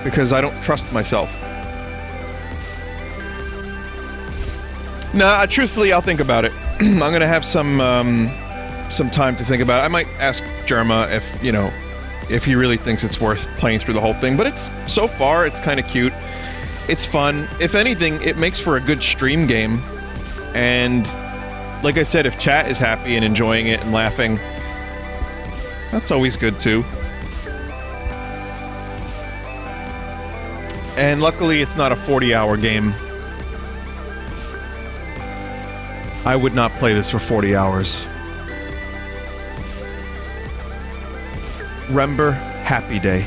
Because I don't trust myself. Nah, truthfully, I'll think about it. I'm gonna have some, um, some time to think about it. I might ask Jerma if, you know, if he really thinks it's worth playing through the whole thing. But it's, so far, it's kind of cute. It's fun. If anything, it makes for a good stream game. And, like I said, if chat is happy and enjoying it and laughing, that's always good too. And luckily, it's not a 40-hour game. I would not play this for 40 hours. Remember, happy day.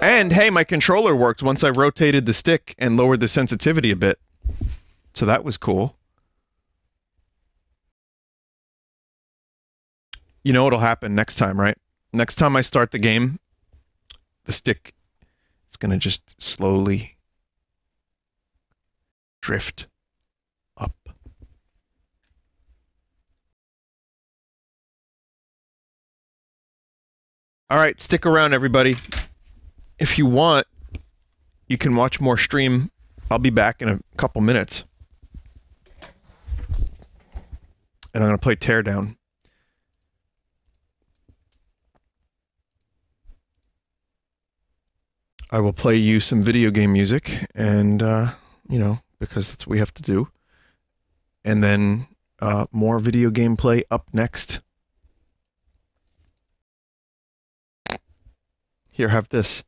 And hey, my controller worked once I rotated the stick and lowered the sensitivity a bit. So that was cool. You know what'll happen next time, right? Next time I start the game, the stick it's gonna just slowly drift up. All right, stick around, everybody. If you want, you can watch more stream. I'll be back in a couple minutes. And I'm going to play Teardown. I will play you some video game music, and uh, you know because that's what we have to do. And then uh, more video game play up next. Here, have this.